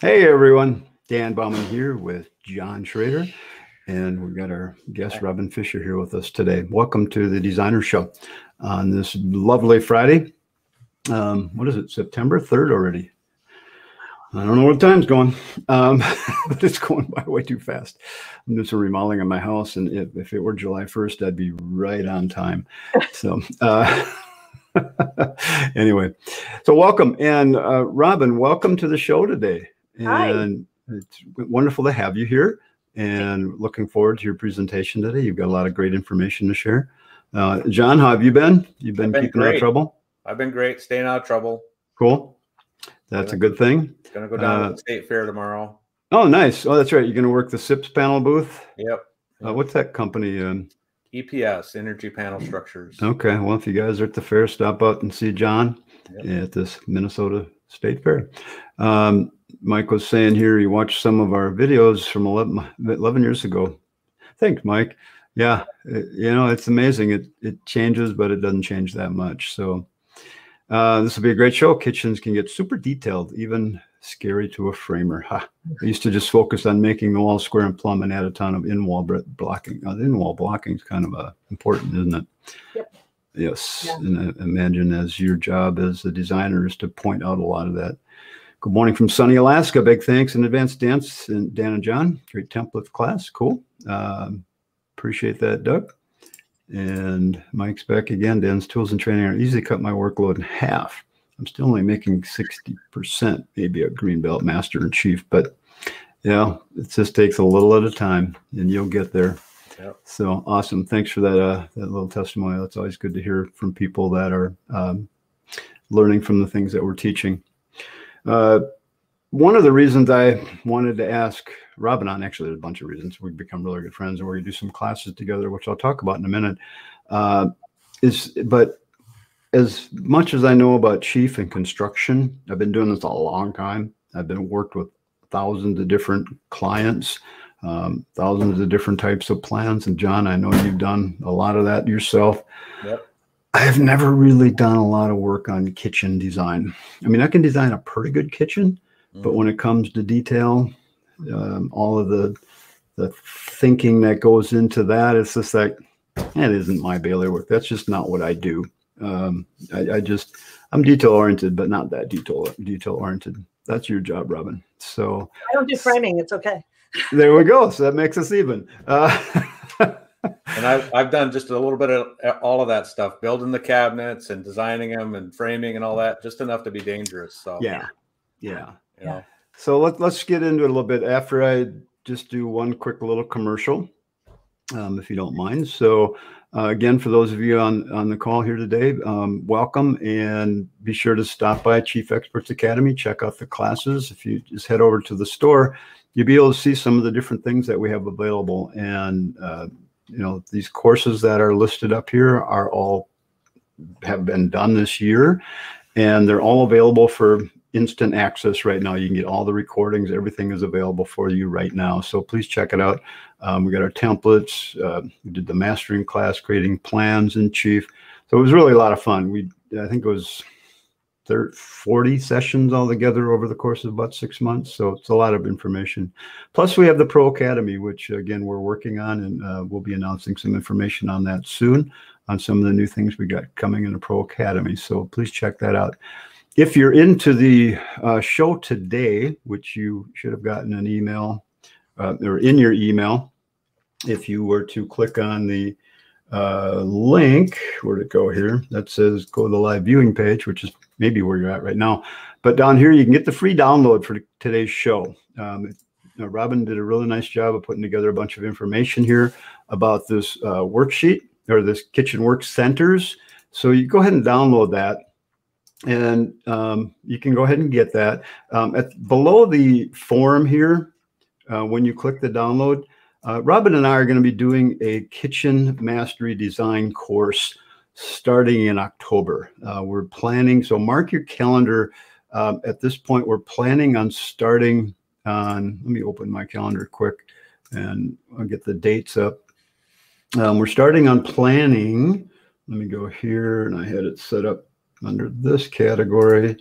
Hey everyone, Dan Baumann here with John Schrader, and we've got our guest Robin Fisher here with us today. Welcome to the Designer Show on this lovely Friday. Um, what is it, September 3rd already? I don't know what time's going, um, but it's going by way too fast. I'm doing some remodeling on my house, and if, if it were July 1st, I'd be right on time. So, uh, anyway, so welcome. And uh, Robin, welcome to the show today. And Hi. it's wonderful to have you here and looking forward to your presentation today. You've got a lot of great information to share. Uh, John, how have you been? You've been, been keeping great. out of trouble? I've been great, staying out of trouble. Cool. That's a good thing. Gonna go down uh, to the state fair tomorrow. Oh, nice. Oh, that's right. You're gonna work the SIPS panel booth. Yep. Uh, what's that company? Um, EPS Energy Panel Structures. Okay. Well, if you guys are at the fair, stop out and see John yep. at this Minnesota State Fair. Um, Mike was saying here, he watched some of our videos from 11, 11 years ago. Thanks, Mike. Yeah, it, you know, it's amazing. It it changes, but it doesn't change that much. So uh, this will be a great show. Kitchens can get super detailed, even scary to a framer. Ha. I used to just focus on making the wall square and plumb and add a ton of in-wall blocking. Uh, in-wall blocking is kind of uh, important, isn't it? Yep. Yes. Yeah. And uh, imagine as your job as a designer is to point out a lot of that. Good morning from sunny Alaska. Big thanks in advance, Dance and Dan and John. Great template class. Cool. Um, appreciate that, Doug. And Mike's back again. Dan's tools and training are easy to cut my workload in half. I'm still only making 60%, maybe a green belt master in chief, but yeah, it just takes a little at a time and you'll get there. Yep. So awesome. Thanks for that, uh, that little testimony. It's always good to hear from people that are um, learning from the things that we're teaching. Uh, one of the reasons I wanted to ask Robin on, actually, there's a bunch of reasons. We've become really good friends and we're going to do some classes together, which I'll talk about in a minute. Uh, is but as much as I know about chief and construction, I've been doing this a long time. I've been worked with thousands of different clients, um, thousands of different types of plans. And John, I know you've done a lot of that yourself. Yep. I've never really done a lot of work on kitchen design. I mean, I can design a pretty good kitchen, mm-hmm. but when it comes to detail, um, all of the the thinking that goes into that, it's just like that isn't my bailiwick. That's just not what I do. Um, I, I, just I'm detail oriented, but not that detail detail oriented. That's your job, Robin. So I don't do framing. It's okay. there we go. So that makes us even. Uh, and I've, I've done just a little bit of all of that stuff, building the cabinets and designing them and framing and all that, just enough to be dangerous. So yeah, yeah, yeah. So let, let's get into it a little bit after I just do one quick little commercial, um, if you don't mind. So uh, again, for those of you on, on the call here today, um, welcome and be sure to stop by Chief Experts Academy, check out the classes. If you just head over to the store, you'll be able to see some of the different things that we have available. And, uh, you know, these courses that are listed up here are all have been done this year and they're all available for instant access right now. You can get all the recordings. Everything is available for you right now. So please check it out. Um, we got our templates. Uh, we did the mastering class, creating plans in Chief. So it was really a lot of fun. We, I think it was 30, 40 sessions altogether over the course of about six months. So it's a lot of information. Plus we have the Pro Academy, which again, we're working on and uh, we'll be announcing some information on that soon on some of the new things we got coming in the Pro Academy. So please check that out. If you're into the uh, show today, which you should have gotten an email uh, or in your email, if you were to click on the uh, link, where'd it go here? That says go to the live viewing page, which is maybe where you're at right now. But down here, you can get the free download for today's show. Um, Robin did a really nice job of putting together a bunch of information here about this uh, worksheet or this Kitchen Work Centers. So you go ahead and download that and um, you can go ahead and get that. Um, at below the form here, uh, when you click the download, uh, Robin and I are going to be doing a kitchen mastery design course starting in October. Uh, we're planning, so mark your calendar. Um, at this point, we're planning on starting on, let me open my calendar quick and I'll get the dates up. Um, we're starting on planning. Let me go here and I had it set up under this category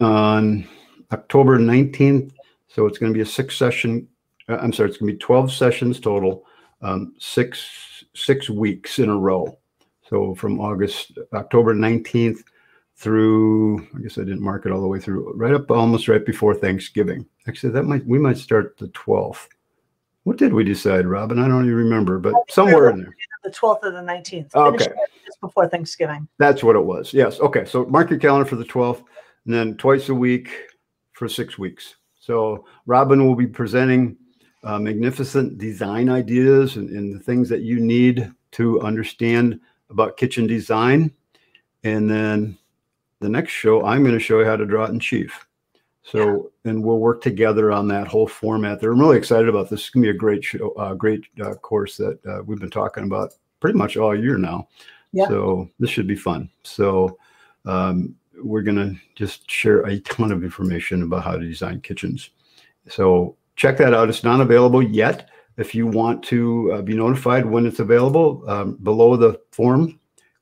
on October 19th So it's going to be a six session. Uh, I'm sorry, it's going to be 12 sessions total, um, six six weeks in a row. So from August, October 19th through, I guess I didn't mark it all the way through, right up almost right before Thanksgiving. Actually, that might we might start the 12th. What did we decide, Robin? I don't even remember, but somewhere in there. The 12th or the 19th. Okay. Just before Thanksgiving. That's what it was. Yes. Okay. So mark your calendar for the 12th and then twice a week for six weeks. So Robin will be presenting uh, magnificent design ideas and, and the things that you need to understand about kitchen design. And then the next show, I'm going to show you how to draw it in chief. So, yeah. and we'll work together on that whole format there. I'm really excited about this. It's going to be a great show, uh, great uh, course that uh, we've been talking about pretty much all year now. Yeah. So this should be fun. So um, we're going to just share a ton of information about how to design kitchens. So check that out. It's not available yet. If you want to uh, be notified when it's available, um, below the form,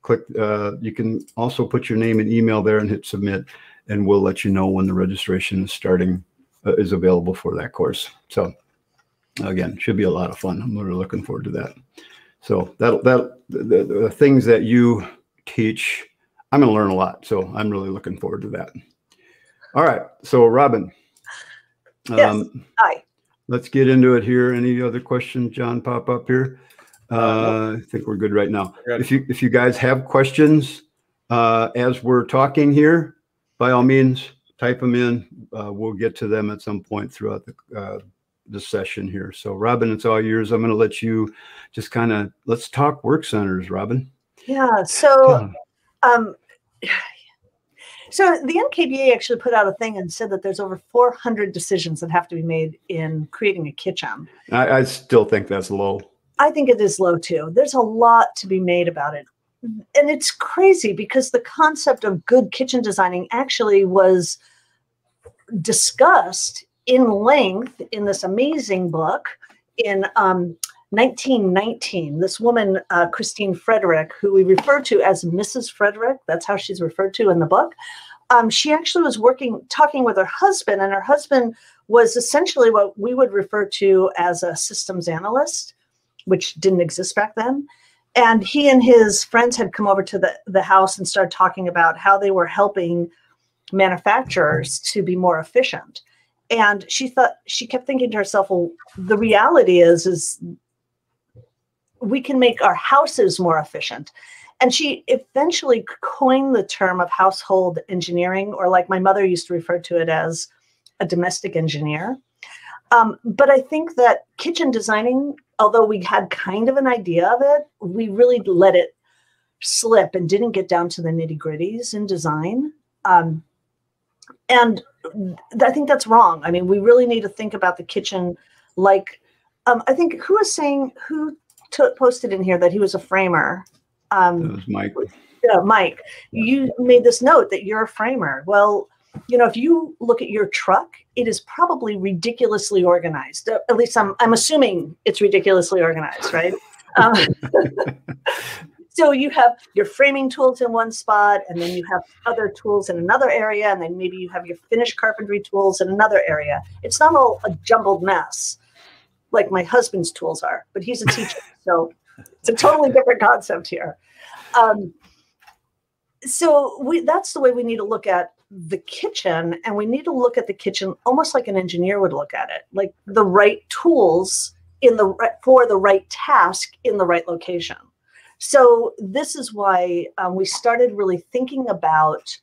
click. Uh, you can also put your name and email there and hit submit, and we'll let you know when the registration is starting uh, is available for that course. So again, should be a lot of fun. I'm really looking forward to that. So that that the, the things that you teach, I'm going to learn a lot. So I'm really looking forward to that. All right. So Robin. Yes. Um, Hi. Let's get into it here. Any other questions, John, pop up here? Uh, I think we're good right now. If you if you guys have questions uh, as we're talking here, by all means, type them in. Uh, we'll get to them at some point throughout the uh, the session here. So, Robin, it's all yours. I'm going to let you just kind of let's talk work centers, Robin. Yeah. So, um, so the NKBA actually put out a thing and said that there's over 400 decisions that have to be made in creating a kitchen. I, I still think that's low. I think it is low too. There's a lot to be made about it. And it's crazy because the concept of good kitchen designing actually was discussed in length in this amazing book in um, 1919. This woman, uh, Christine Frederick, who we refer to as Mrs. Frederick, that's how she's referred to in the book. Um, she actually was working, talking with her husband, and her husband was essentially what we would refer to as a systems analyst, which didn't exist back then. And he and his friends had come over to the, the house and started talking about how they were helping manufacturers to be more efficient and she thought she kept thinking to herself well the reality is is we can make our houses more efficient. And she eventually coined the term of household engineering or like my mother used to refer to it as a domestic engineer. Um, but i think that kitchen designing although we had kind of an idea of it we really let it slip and didn't get down to the nitty gritties in design. Um, and I think that's wrong. I mean, we really need to think about the kitchen like um, I think who was saying who t- posted in here that he was a framer. Um, it was Mike. Yeah, Mike. You made this note that you're a framer. Well, you know, if you look at your truck, it is probably ridiculously organized. At least I'm I'm assuming it's ridiculously organized, right? Um, So you have your framing tools in one spot, and then you have other tools in another area, and then maybe you have your finished carpentry tools in another area. It's not all a jumbled mess like my husband's tools are, but he's a teacher. so it's a totally different concept here. Um, so we, that's the way we need to look at the kitchen, and we need to look at the kitchen almost like an engineer would look at it, like the right tools in the for the right task in the right location. So this is why um, we started really thinking about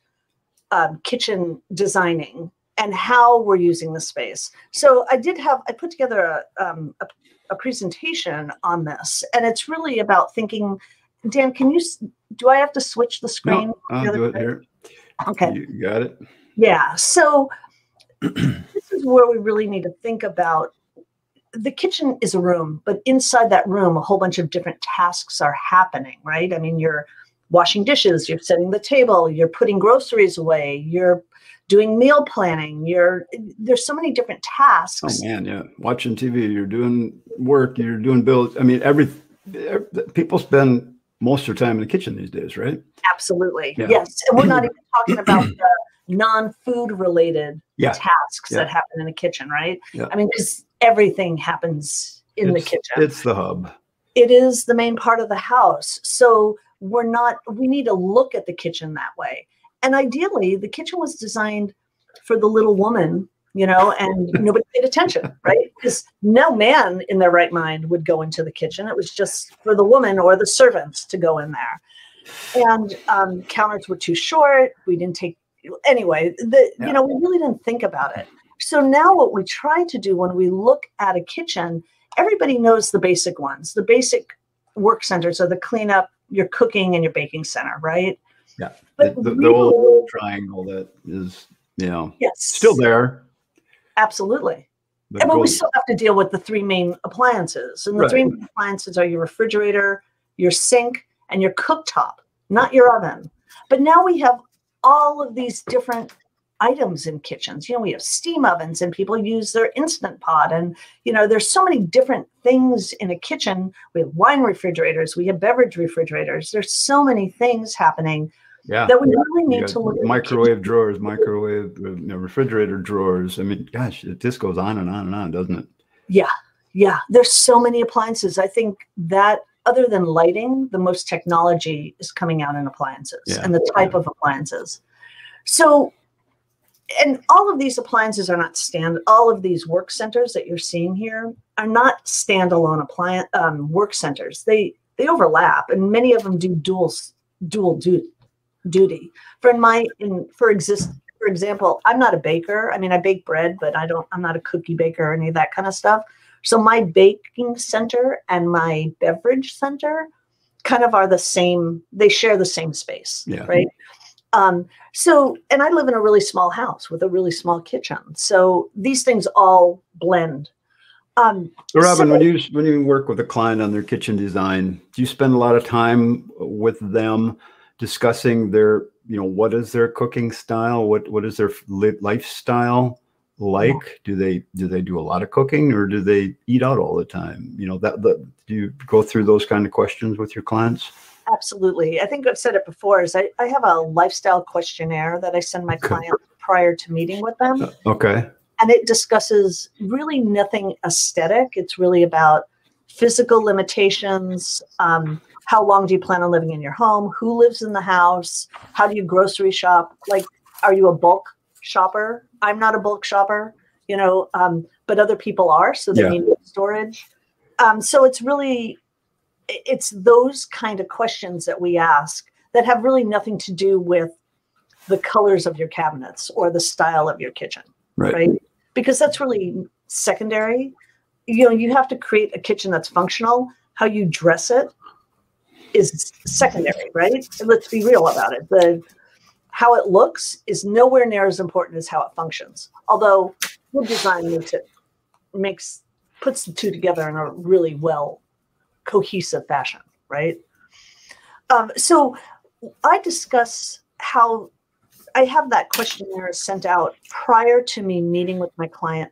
um, kitchen designing and how we're using the space. So I did have I put together a, um, a, a presentation on this, and it's really about thinking. Dan, can you? Do I have to switch the screen? No, I'll do it here. Okay, you got it. Yeah. So this is where we really need to think about the kitchen is a room, but inside that room, a whole bunch of different tasks are happening, right? I mean, you're washing dishes, you're setting the table, you're putting groceries away, you're doing meal planning, you're there's so many different oh, tasks. Oh man, yeah. Watching TV, you're doing work, you're doing bills. I mean, every, every people spend most of their time in the kitchen these days, right? Absolutely. Yeah. Yes. And we're not even talking about the non-food related Yeah. tasks Yeah. that happen in the kitchen, right? Yeah. I mean, because everything happens in the kitchen. It's the hub. it is the main part of the house. So we're not, we need to look at the kitchen that way. And ideally, the kitchen was designed for the little woman, you know, and nobody paid attention, right? Because no man in their right mind would go into the kitchen. It was just for the woman or the servants to go in there. And um, counters were too short. We didn't take, anyway, the, Yeah. you know, we really didn't think about it. So now what we try to do when we look at a kitchen everybody knows the basic ones. The basic work centers are the cleanup, your cooking, and your baking center, right? Yeah. But the, the, the old triangle that is, you know, yes, still there. Absolutely. But And but we still have to deal with the three main appliances. And the three main appliances are your refrigerator, your sink, and your cooktop, not your oven. But now we have all of these different items in kitchens. You know, we have steam ovens and people use their instant pot. And, you know, there's so many different things in a kitchen. We have wine refrigerators, we have beverage refrigerators. There's so many things happening yeah. that we really need to look at. microwave drawers, microwave, uh, you know, refrigerator drawers. I mean, gosh, it just goes on and on and on, doesn't it? Yeah, yeah. there's so many appliances. I think that other than lighting, the most technology is coming out in appliances Yeah, and the type of appliances. So, and all of these appliances are not stand. All of these work centers that you're seeing here are not standalone appliance um, work centers. They they overlap, and many of them do dual dual du- duty. For in my in for exist for example, I'm not a baker. I mean, I bake bread, but I don't. I'm not a cookie baker or any of that kind of stuff. So my baking center and my beverage center kind of are the same. They share the same space, Yeah. right? Um, so, and I live in a really small house with a really small kitchen. So these things all blend. Um, Robin, So- when you when you work with a client on their kitchen design, do you spend a lot of time with them discussing their, you know, what is their cooking style? What what is their lifestyle like? Do they do they do a lot of cooking or do they eat out all the time? You know, that the do you go through those kind of questions with your clients? Absolutely. I think I've said it before is I, I have a lifestyle questionnaire that I send my clients prior to meeting with them. Uh, Okay. And it discusses really nothing aesthetic. It's really about physical limitations. Um, how long do you plan on living in your home? Who lives in the house? How do you grocery shop? Like, are you a bulk shopper? I'm not a bulk shopper, you know, um, but other people are, so they Yeah. need storage. Um, so it's really it's those kind of questions that we ask that have really nothing to do with the colors of your cabinets or the style of your kitchen Right. right because that's really secondary you know you have to create a kitchen that's functional how you dress it is secondary right? And let's be real about it. The how it looks is nowhere near as important as how it functions. Although good design makes it makes puts the two together in a really well cohesive fashion right? Um, so i discuss how I have that questionnaire sent out prior to me meeting with my client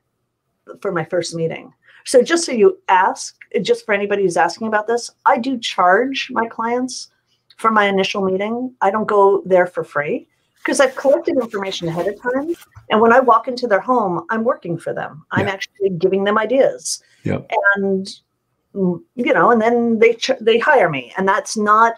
for my first meeting. So just so you ask, just for anybody who's asking about this, I do charge my clients for my initial meeting. I don't go there for free because I've collected information ahead of time. And when I walk into their home, I'm working for them. I'm Yeah. actually giving them ideas. Yep. And mm, you know, and then they ch- they hire me, and that's not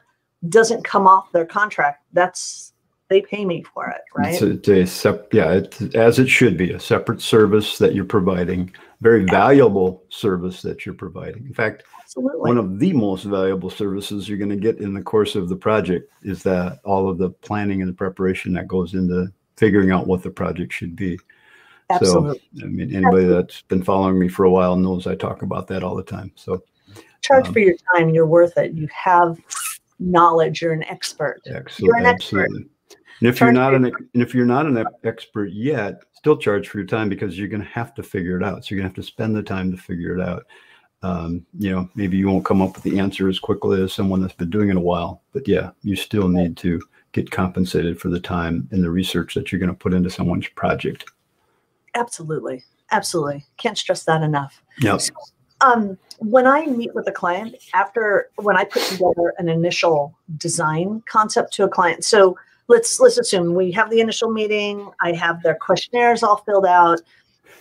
doesn't come off their contract. That's they pay me for it, right? It's a, it's a sep- yeah, it's as it should be a separate service that you're providing, very valuable service that you're providing. In fact, Absolutely. one of the most valuable services you're going to get in the course of the project is that all of the planning and the preparation that goes into figuring out what the project should be. Absolutely. So, I mean, anybody that's been following me for a while knows I talk about that all the time. So, Charge um, for your time. You're worth it. You have knowledge. You're an expert. excellent, an expert. absolutely. And if you're not an and if you're not an expert yet, still charge for your time because you're going to have to figure it out. So you're going to have to spend the time to figure it out. Um, you know, maybe you won't come up with the answer as quickly as someone that's been doing it a while, but yeah, you still need to get compensated for the time and the research that you're going to put into someone's project. Absolutely. Absolutely. Can't stress that enough. Yep. Um, when I meet with a client after when I put together an initial design concept to a client, so let's let's assume we have the initial meeting. I have their questionnaires all filled out.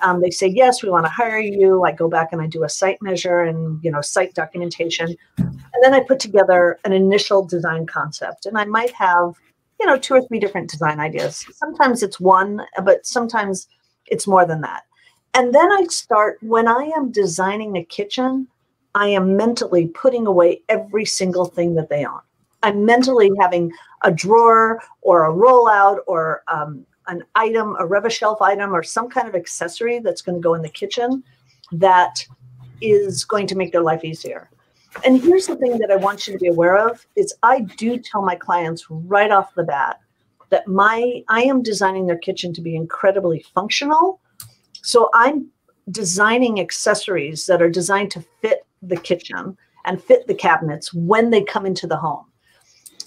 Um, they say yes, we want to hire you. I go back and I do a site measure and you know site documentation, and then I put together an initial design concept. And I might have you know two or three different design ideas. Sometimes it's one, but sometimes it's more than that. And then I start when I am designing a kitchen. I am mentally putting away every single thing that they own. I'm mentally having a drawer or a rollout or um, an item, a Rev-A-Shelf item, or some kind of accessory that's going to go in the kitchen that is going to make their life easier. And here's the thing that I want you to be aware of is I do tell my clients right off the bat that my I am designing their kitchen to be incredibly functional. So I'm designing accessories that are designed to fit the kitchen and fit the cabinets when they come into the home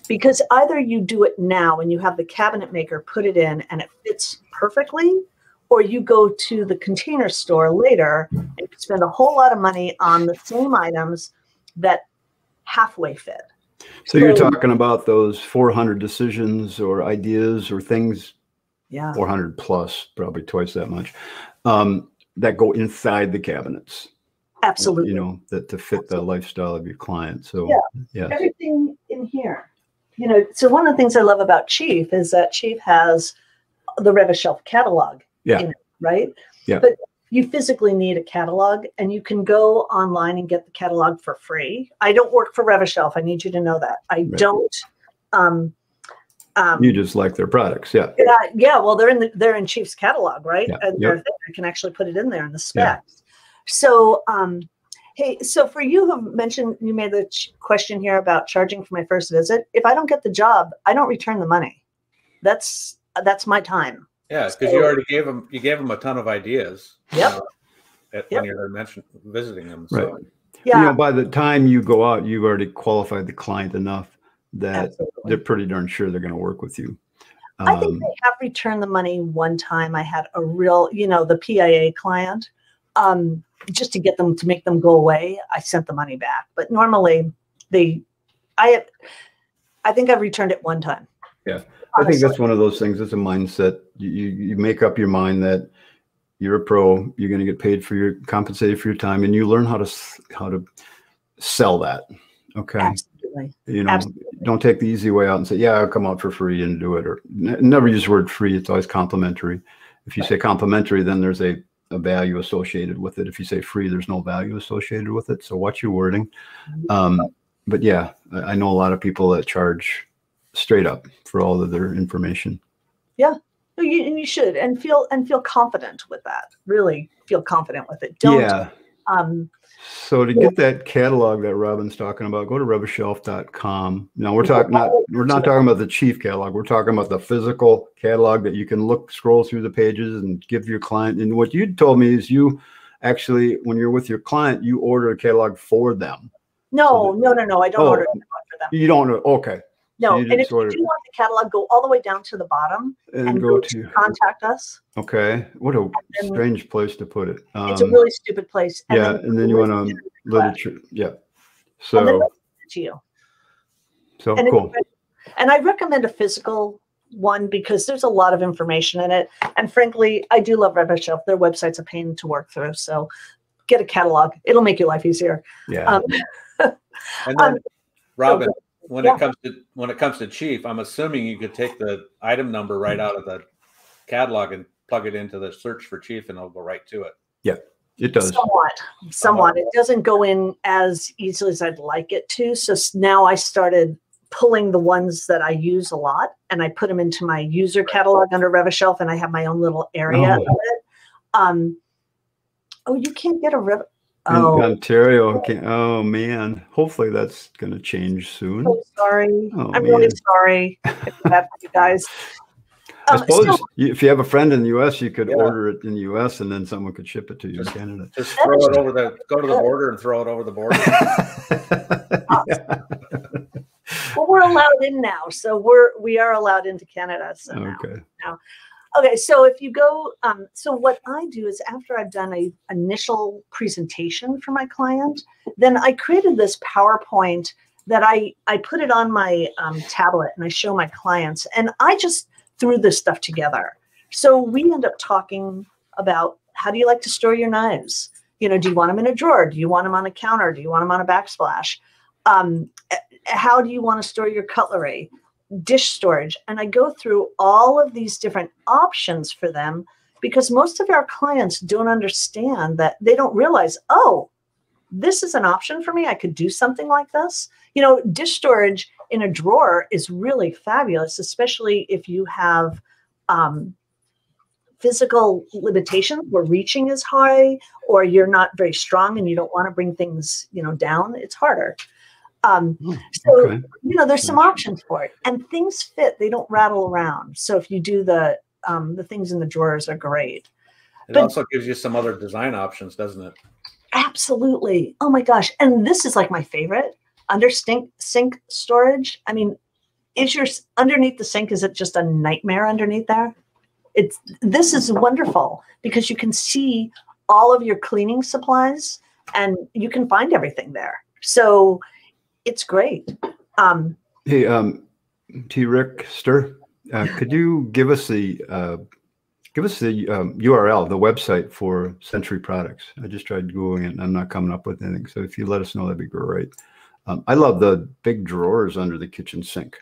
because either you do it now and you have the cabinet maker put it in and it fits perfectly or you go to the container store later and spend a whole lot of money on the same items that halfway fit. So you're talking about those 400 decisions or ideas or things? Yeah. 400 plus probably twice that much um, that go inside the cabinets. Absolutely. You know that to fit the lifestyle of your client so yeah, yeah. everything you know, so one of the things I love about Chief is that Chief has the Rev-A-Shelf catalog. Yeah. It, right. Yeah. But you physically need a catalog and you can go online and get the catalog for free. I don't work for Rev-A-Shelf. I need you to know that. I right. don't. Um, um, you just like their products, yeah. Yeah, yeah. Well, they're in the, they're in Chief's catalog, right? Yeah. And yep. I can actually put it in there in the specs. Yeah. So, um, Hey, so for you who mentioned you made the ch- question here about charging for my first visit. If I don't get the job, I don't return the money. That's that's my time. Yeah, because so, you already gave them you gave them a ton of ideas. Yep. Uh, at, yep. When you're mentioned visiting them. So. Right. Yeah. You know, by the time you go out, you've already qualified the client enough that Absolutely. they're pretty darn sure they're going to work with you. Um, I think um, they have returned the money one time. I had a real, you know, the PIA client. Um, just to get them to make them go away, I sent the money back. But normally they, I, I think I've returned it one time. Yeah. I think that's one of those things. It's a mindset. You, you make up your mind that you're a pro. You're going to get paid for your compensated for your time, and you learn how to how to sell that. Okay. Absolutely. You know, Absolutely. don't take the easy way out and say, "Yeah, I'll come out for free and do it," or never use the word free. It's always complimentary. If you say complimentary, then there's a a value associated with it. If you say free, there's no value associated with it. So watch your wording. Um, but yeah, I, I know a lot of people that charge straight up for all of their information. Yeah, you, you should and feel and feel confident with that. Really feel confident with it. Don't. Yeah. Um, so to get that catalog that Robin's talking about, go to revashelf.com. Now we're talking not we're not talking about the chief catalog. We're talking about the physical catalog that you can look, scroll through the pages and give your client. And what you told me is you actually, when you're with your client, you order a catalog for them. No, so that, no, no, no. I don't oh, order for them. You don't Okay. No, and if you do want the catalog, go all the way down to the bottom and, and go, go, to, contact us. Okay, what a then, strange place to put it. Um, it's a um, really stupid place. And yeah, and then you want to literature. Yeah, so to you. So and cool. and I recommend a physical one because there's a lot of information in it. And frankly, I do love Rev-A-Shelf. Their website's a pain to work through. So get a catalog. It'll make your life easier. Yeah. Um, and then, um, Robin, when yeah. it comes to when it comes to chief i'm assuming you could take the item number right out of the catalog and plug it into the search for chief and it'll go right to it. Yeah it does. Somewhat somewhat. It doesn't go in as easily as i'd like it to. So now i started pulling the ones that i use a lot and i put them into my user catalog under Rev-A-Shelf and i have my own little area oh. of it. Um oh you can't get a Rev Oh. Ontario. Okay. Oh man. Hopefully that's going to change soon. So sorry. Oh, I'm man. really sorry that you guys. I um, suppose so, if you have a friend in the U.S., you could yeah. order it in the U.S. and then someone could ship it to you just, in Canada. Just throw it over the go to the border and throw it over the border. well, we're allowed in now, so we're we are allowed into Canada. So okay. now, now Okay, so if you go, um, so what I do is after I've done a initial presentation for my client, then I created this PowerPoint that I I put it on my um, tablet and I show my clients, and I just threw this stuff together. So we end up talking about how do you like to store your knives? You know, do you want them in a drawer? Do you want them on a counter? Do you want them on a backsplash? Um, how do you want to store your cutlery? Dish storage. And I go through all of these different options for them because most of our clients don't understand that they don't realize, oh, this is an option for me. I could do something like this. You know, dish storage in a drawer is really fabulous, especially if you have um, physical limitations where reaching is high or you're not very strong and you don't want to bring things, you know, down. It's harder. Um, hmm, so, okay. you know, there's some options for it and things fit, they don't rattle around. So if you do the, um, the things in the drawers are great. It but, also gives you some other design options, doesn't it? Absolutely. Oh my gosh. And this is like my favorite under sink, sink storage. I mean, is your underneath the sink, is it just a nightmare underneath there? It's this is wonderful because you can see all of your cleaning supplies and you can find everything there. So it's great. Um, hey, um, T. Rick Stir, uh, could you give us the uh, give us the um, URL, the website for Century Products? I just tried googling it and I'm not coming up with anything. So if you let us know, that'd be great. Um, I love the big drawers under the kitchen sink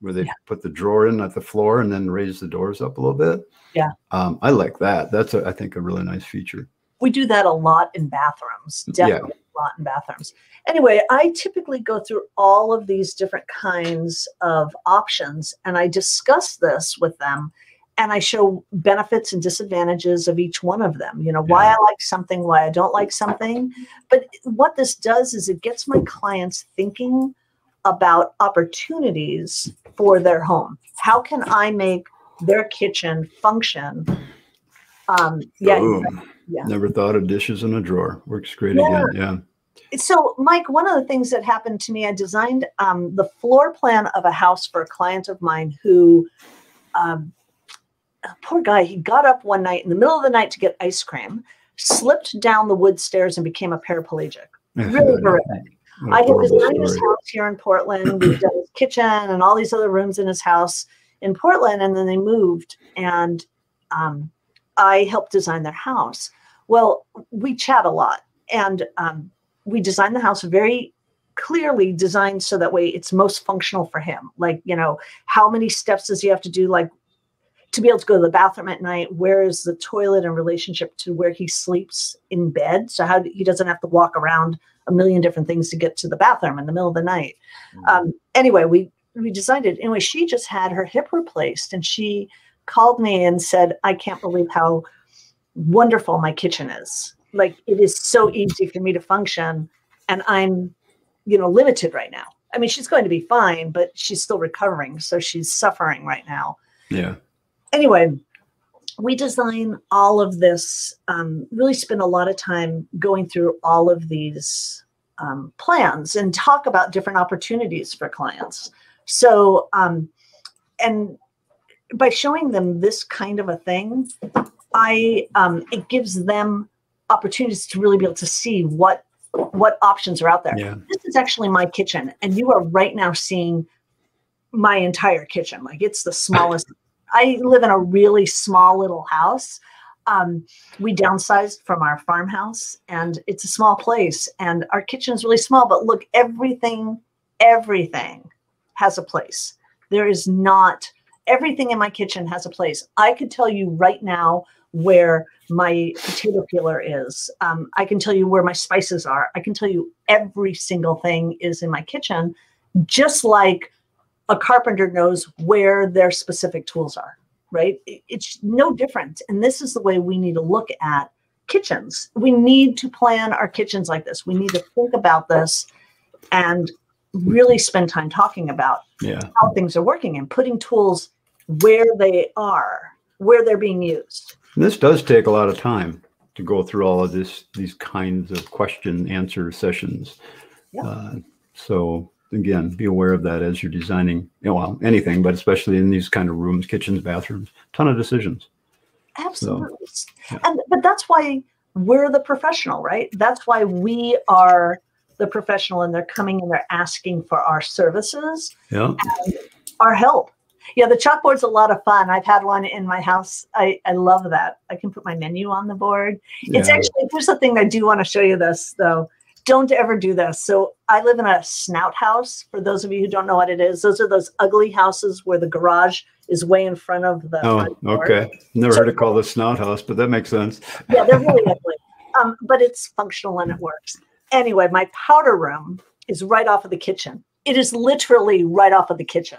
where they yeah. put the drawer in at the floor and then raise the doors up a little bit. Yeah. Um, I like that. That's, a, I think, a really nice feature. We do that a lot in bathrooms. Definitely. Yeah lot in bathrooms. Anyway, I typically go through all of these different kinds of options and I discuss this with them and I show benefits and disadvantages of each one of them. You know, yeah. why I like something, why I don't like something. But what this does is it gets my clients thinking about opportunities for their home. How can I make their kitchen function? Um, yeah, yeah. Never thought of dishes in a drawer. Works great yeah. again. Yeah so mike one of the things that happened to me i designed um, the floor plan of a house for a client of mine who um, poor guy he got up one night in the middle of the night to get ice cream slipped down the wood stairs and became a paraplegic really horrific I had designed his house here in Portland. We've done his kitchen and all these other rooms in his house in Portland, and then they moved, and um, I helped design their house. Well, we chat a lot, and um, we designed the house very clearly designed so that way it's most functional for him. Like, you know, how many steps does he have to do? Like, to be able to go to the bathroom at night, where is the toilet in relationship to where he sleeps in bed? So how he doesn't have to walk around a million different things to get to the bathroom in the middle of the night. Mm-hmm. Um, anyway, we we designed it. Anyway, she just had her hip replaced, and she called me and said, "I can't believe how wonderful my kitchen is." Like it is so easy for me to function and i'm you know limited right now. I mean she's going to be fine but she's still recovering so she's suffering right now. Yeah. Anyway we design all of this um, really spend a lot of time going through all of these um, plans and talk about different opportunities for clients. So um, and by showing them this kind of a thing i um, it gives them opportunities to really be able to see what what options are out there. Yeah. This is actually my kitchen, and you are right now seeing my entire kitchen. Like it's the smallest. I live in a really small little house. Um, we downsized from our farmhouse, and it's a small place, and our kitchen is really small. But look, everything, everything has a place. There is not everything in my kitchen has a place. I could tell you right now where my potato peeler is. Um, I can tell you where my spices are. I can tell you every single thing is in my kitchen, just like a carpenter knows where their specific tools are, right? It's no different. And this is the way we need to look at kitchens. We need to plan our kitchens like this. We need to think about this and really spend time talking about yeah. how things are working and putting tools where they are, where they're being used. And this does take a lot of time to go through all of this, these kinds of question answer sessions. Yeah. Uh, so again, be aware of that as you're designing, you know, well, anything, but especially in these kind of rooms, kitchens, bathrooms, ton of decisions. Absolutely. So, yeah. And but that's why we're the professional, right? That's why we are the professional and they're coming and they're asking for our services, yeah, our help. Yeah, the chalkboard's a lot of fun. I've had one in my house. I, I love that. I can put my menu on the board. Yeah. It's actually, there's the thing I do want to show you this though. Don't ever do this. So I live in a snout house. For those of you who don't know what it is, those are those ugly houses where the garage is way in front of the. Oh, okay. Never so, heard it called a snout house, but that makes sense. yeah, they're really ugly. Um, but it's functional and it works. Anyway, my powder room is right off of the kitchen. It is literally right off of the kitchen.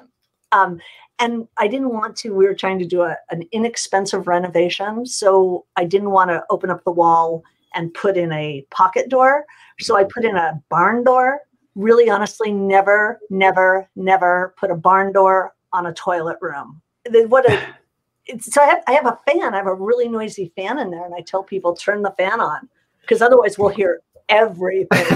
Um, and I didn't want to. We were trying to do a, an inexpensive renovation, so I didn't want to open up the wall and put in a pocket door. So I put in a barn door. Really, honestly, never, never, never put a barn door on a toilet room. What a so I have, I have a fan. I have a really noisy fan in there, and I tell people turn the fan on because otherwise we'll hear everything.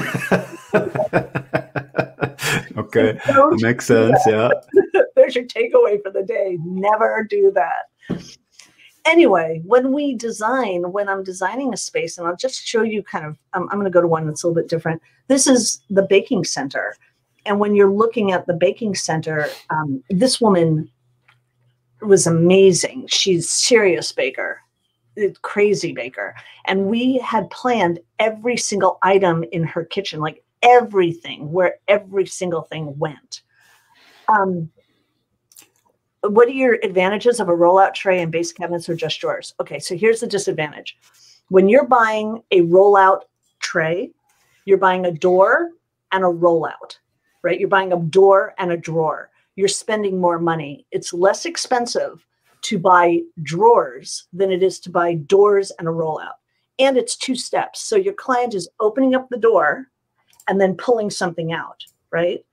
okay, that makes sense. Yeah. There's your takeaway for the day. Never do that. Anyway, when we design, when I'm designing a space, and I'll just show you kind of, I'm, I'm going to go to one that's a little bit different. This is the baking center. And when you're looking at the baking center, um, this woman was amazing. She's serious baker, crazy baker. And we had planned every single item in her kitchen, like everything, where every single thing went. Um, what are your advantages of a rollout tray and base cabinets or just drawers? Okay, so here's the disadvantage. When you're buying a rollout tray, you're buying a door and a rollout, right? You're buying a door and a drawer. You're spending more money. It's less expensive to buy drawers than it is to buy doors and a rollout. And it's two steps. So your client is opening up the door and then pulling something out, right?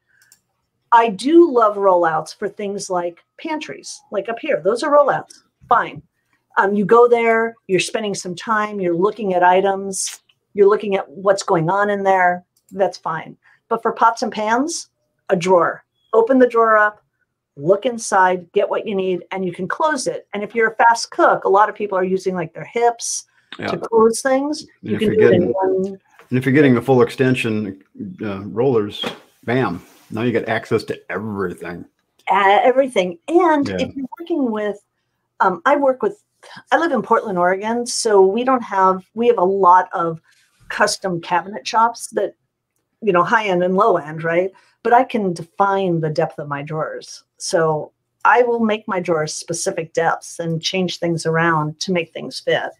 I do love rollouts for things like pantries, like up here. Those are rollouts. Fine. Um, you go there, you're spending some time, you're looking at items, you're looking at what's going on in there. That's fine. But for pots and pans, a drawer. Open the drawer up, look inside, get what you need, and you can close it. And if you're a fast cook, a lot of people are using like their hips yeah. to close things. And you can do it in one. And if you're getting the full extension uh, rollers, bam, now you get access to everything. Uh, everything. And yeah. if you're working with, um, I work with, I live in Portland, Oregon, so we don't have, we have a lot of custom cabinet shops that, you know, high end and low end, right? But I can define the depth of my drawers. So I will make my drawers specific depths and change things around to make things fit.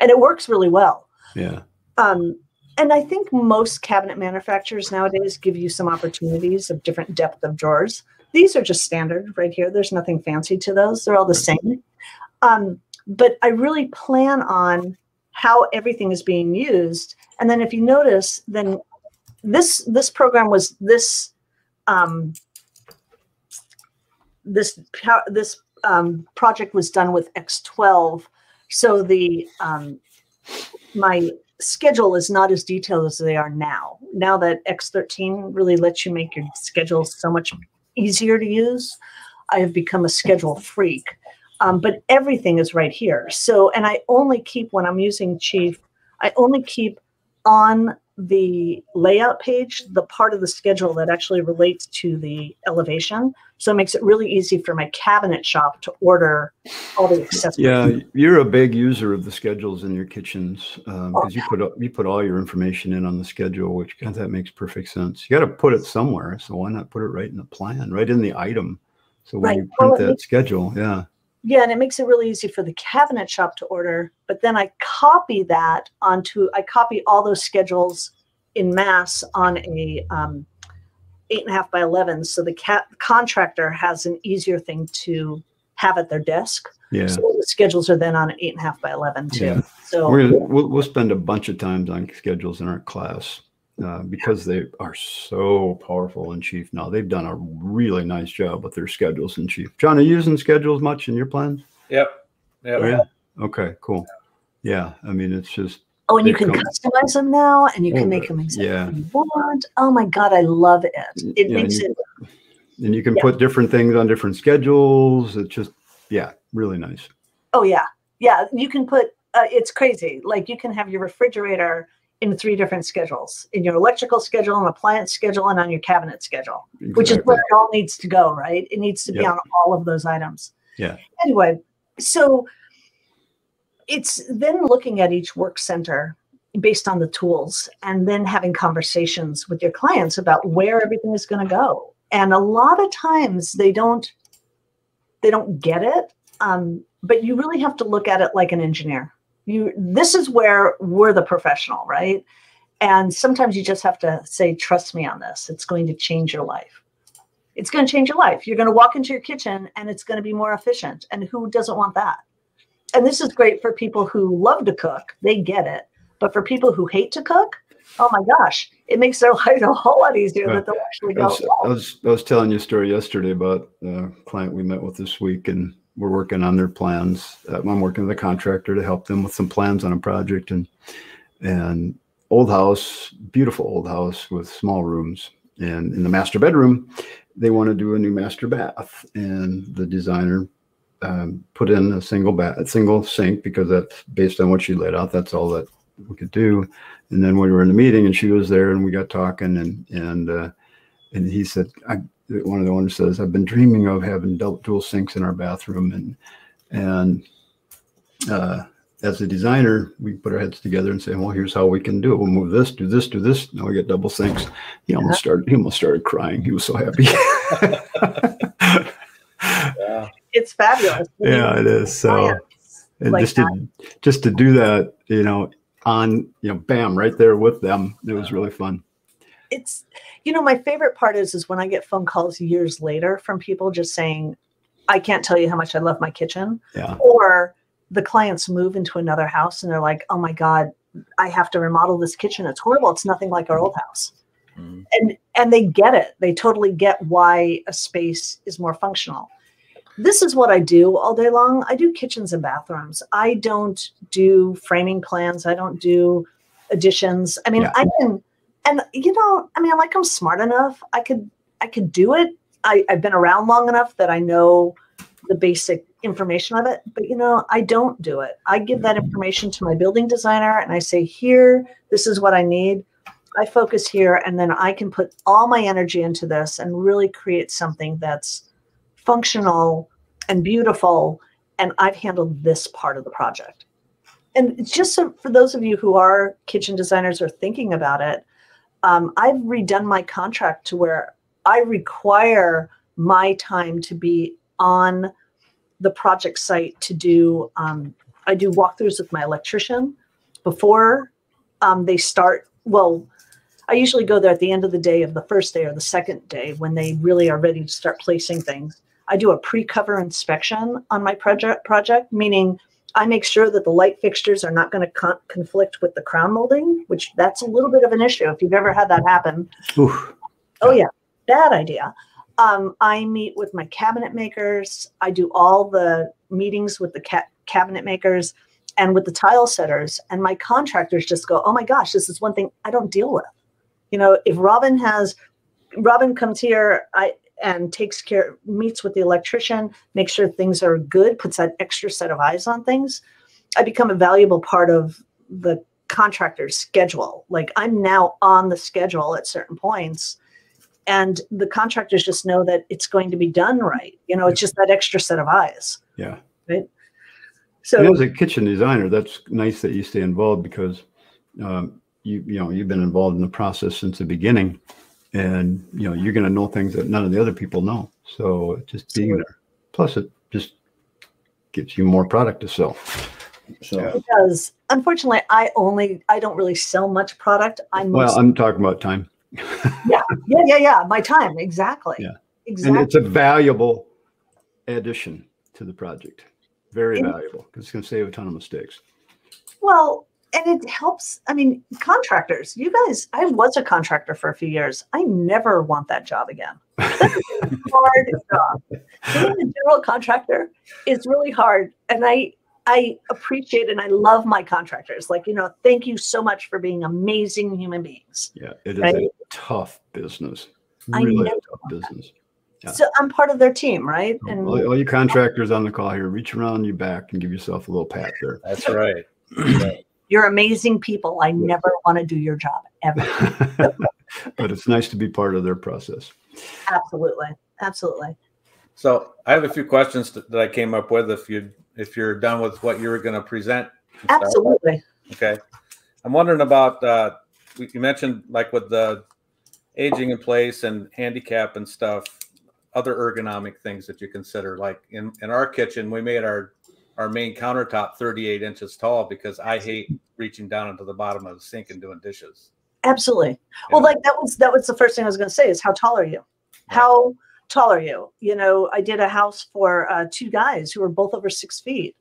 And it works really well. Yeah. Um, and I think most cabinet manufacturers nowadays give you some opportunities of different depth of drawers. These are just standard right here. There's nothing fancy to those. They're all the same. Um, but I really plan on how everything is being used. And then if you notice, then this this program was this um, this this um, project was done with X12. So the um, my schedule is not as detailed as they are now. Now that X13 really lets you make your schedule so much easier to use, I have become a schedule freak. Um, but everything is right here. So, and I only keep when I'm using Chief, I only keep on the layout page the part of the schedule that actually relates to the elevation. So it makes it really easy for my cabinet shop to order all the accessories. Yeah, you're a big user of the schedules in your kitchens because um, oh, you put you put all your information in on the schedule, which that makes perfect sense. You got to put it somewhere, so why not put it right in the plan, right in the item? So when right. you print well, that schedule, yeah. Yeah, and it makes it really easy for the cabinet shop to order. But then I copy that onto, I copy all those schedules in mass on a um, eight and a half by 11. So the cat contractor has an easier thing to have at their desk. Yeah. So the schedules are then on eight and a half by 11 too. Yeah. So we will we'll spend a bunch of times on schedules in our class uh, because they are so powerful in Chief now. They've done a really nice job with their schedules in Chief. John, are you using schedules much in your plans? Yep. Yep. Oh, yeah. Okay, cool. Yeah. I mean, it's just. Oh, and you can come. customize them now and you can oh, make them exactly yeah. you want. Oh my God, I love it. It yeah, makes and you, it. And you can yeah. put different things on different schedules. It's just, yeah, really nice. Oh, yeah. Yeah. You can put, uh, it's crazy. Like you can have your refrigerator in three different schedules in your electrical schedule and appliance schedule and on your cabinet schedule exactly. which is where it all needs to go right? It needs to be yep. on all of those items. Yeah. Anyway so it's then looking at each work center based on the tools and then having conversations with your clients about where everything is going to go. And a lot of times they don't they don't get it um, but you really have to look at it like an engineer you this is where we're the professional right? And sometimes you just have to say trust me on this. It's going to change your life. It's going to change your life. You're going to walk into your kitchen and it's going to be more efficient. And who doesn't want that? And this is great for people who love to cook. They get it. But for people who hate to cook oh my gosh it makes their life a whole lot easier that they'll actually go I was, I was, I was telling you a story yesterday about a client we met with this week and we're working on their plans. Uh, I'm working with a contractor to help them with some plans on a project and and old house, beautiful old house with small rooms. And in the master bedroom, they want to do a new master bath, and the designer um, put in a single bath, a single sink because that's based on what she laid out. That's all that we could do. And then we were in the meeting, and she was there, and we got talking, and and uh, and he said, I, one of the owners says, I've been dreaming of having dual sinks in our bathroom. And, and, uh, as a designer, we put our heads together and say, well, here's how we can do it. We'll move this, do this, do this. Now we get double sinks. He almost started, he almost started crying. He was so happy. yeah. It's fabulous. Yeah, it is. So, and like just to, just to do that, you know, on, you know, bam, right there with them, it was really fun it's you know my favorite part is is when i get phone calls years later from people just saying i can't tell you how much i love my kitchen yeah. or the clients move into another house and they're like oh my god i have to remodel this kitchen. It's horrible. It's nothing like our old house. Mm-hmm. and and they get it. They totally get why a space is more functional. This is what i do all day long. I do kitchens and bathrooms. I don't do framing plans. I don't do additions. I mean yeah. i can and you know, I mean, like I'm smart enough. I could I could do it. I, I've been around long enough that I know the basic information of it, but you know, I don't do it. I give that information to my building designer and I say, here, this is what I need. I focus here, and then I can put all my energy into this and really create something that's functional and beautiful. And I've handled this part of the project. And just so for those of you who are kitchen designers or thinking about it, um, I've redone my contract to where I require my time to be on the project site to do. Um, I do walkthroughs with my electrician before um, they start. Well, I usually go there at the end of the day of the first day or the second day when they really are ready to start placing things. I do a pre-cover inspection on my project project, meaning I make sure that the light fixtures are not going to con- conflict with the crown molding, which that's a little bit of an issue if you've ever had that happen. Oof. Oh yeah, bad idea. Um, I meet with my cabinet makers. I do all the meetings with the ca- cabinet makers and with the tile setters. And my contractors just go, "Oh my gosh, this is one thing I don't deal with." You know, if Robin has Robin comes here, I and takes care, meets with the electrician, makes sure things are good, puts that extra set of eyes on things, I become a valuable part of the contractor's schedule. Like I'm now on the schedule at certain points. And the contractors just know that it's going to be done right. You know, it's just that extra set of eyes. Yeah. Right. So and as a kitchen designer, that's nice that you stay involved because um, you you know you've been involved in the process since the beginning and you know you're going to know things that none of the other people know. So just being there. Plus it just gives you more product to sell. So it does. Unfortunately i only i don't really sell much product. I'm well i'm talking about time. Yeah yeah yeah yeah. My time. Exactly. Yeah. Exactly. And it's a valuable addition to the project. Very valuable because it's going to save a ton of mistakes. Well and it helps. I mean, contractors, you guys, I was a contractor for a few years. I never want that job again. hard job. Being a general contractor is really hard. And I I appreciate and I love my contractors. Like, you know, thank you so much for being amazing human beings. Yeah, it is right? a tough business. Really tough business. Yeah. So I'm part of their team, right? And all, all you contractors on the call here, reach around your back and give yourself a little pat there. That's right. You're amazing people. I never want to do your job ever. but it's nice to be part of their process. Absolutely. Absolutely. So I have a few questions that I came up with. If you if you're done with what you were going to present. Absolutely. Okay. I'm wondering about uh, you mentioned like with the aging in place and handicap and stuff, other ergonomic things that you consider. Like in in our kitchen, we made our our main countertop 38 inches tall because I hate reaching down into the bottom of the sink and doing dishes. Absolutely. You well, know? like that was that was the first thing I was going to say is how tall are you? How tall are you? You know, I did a house for uh, two guys who were both over six feet.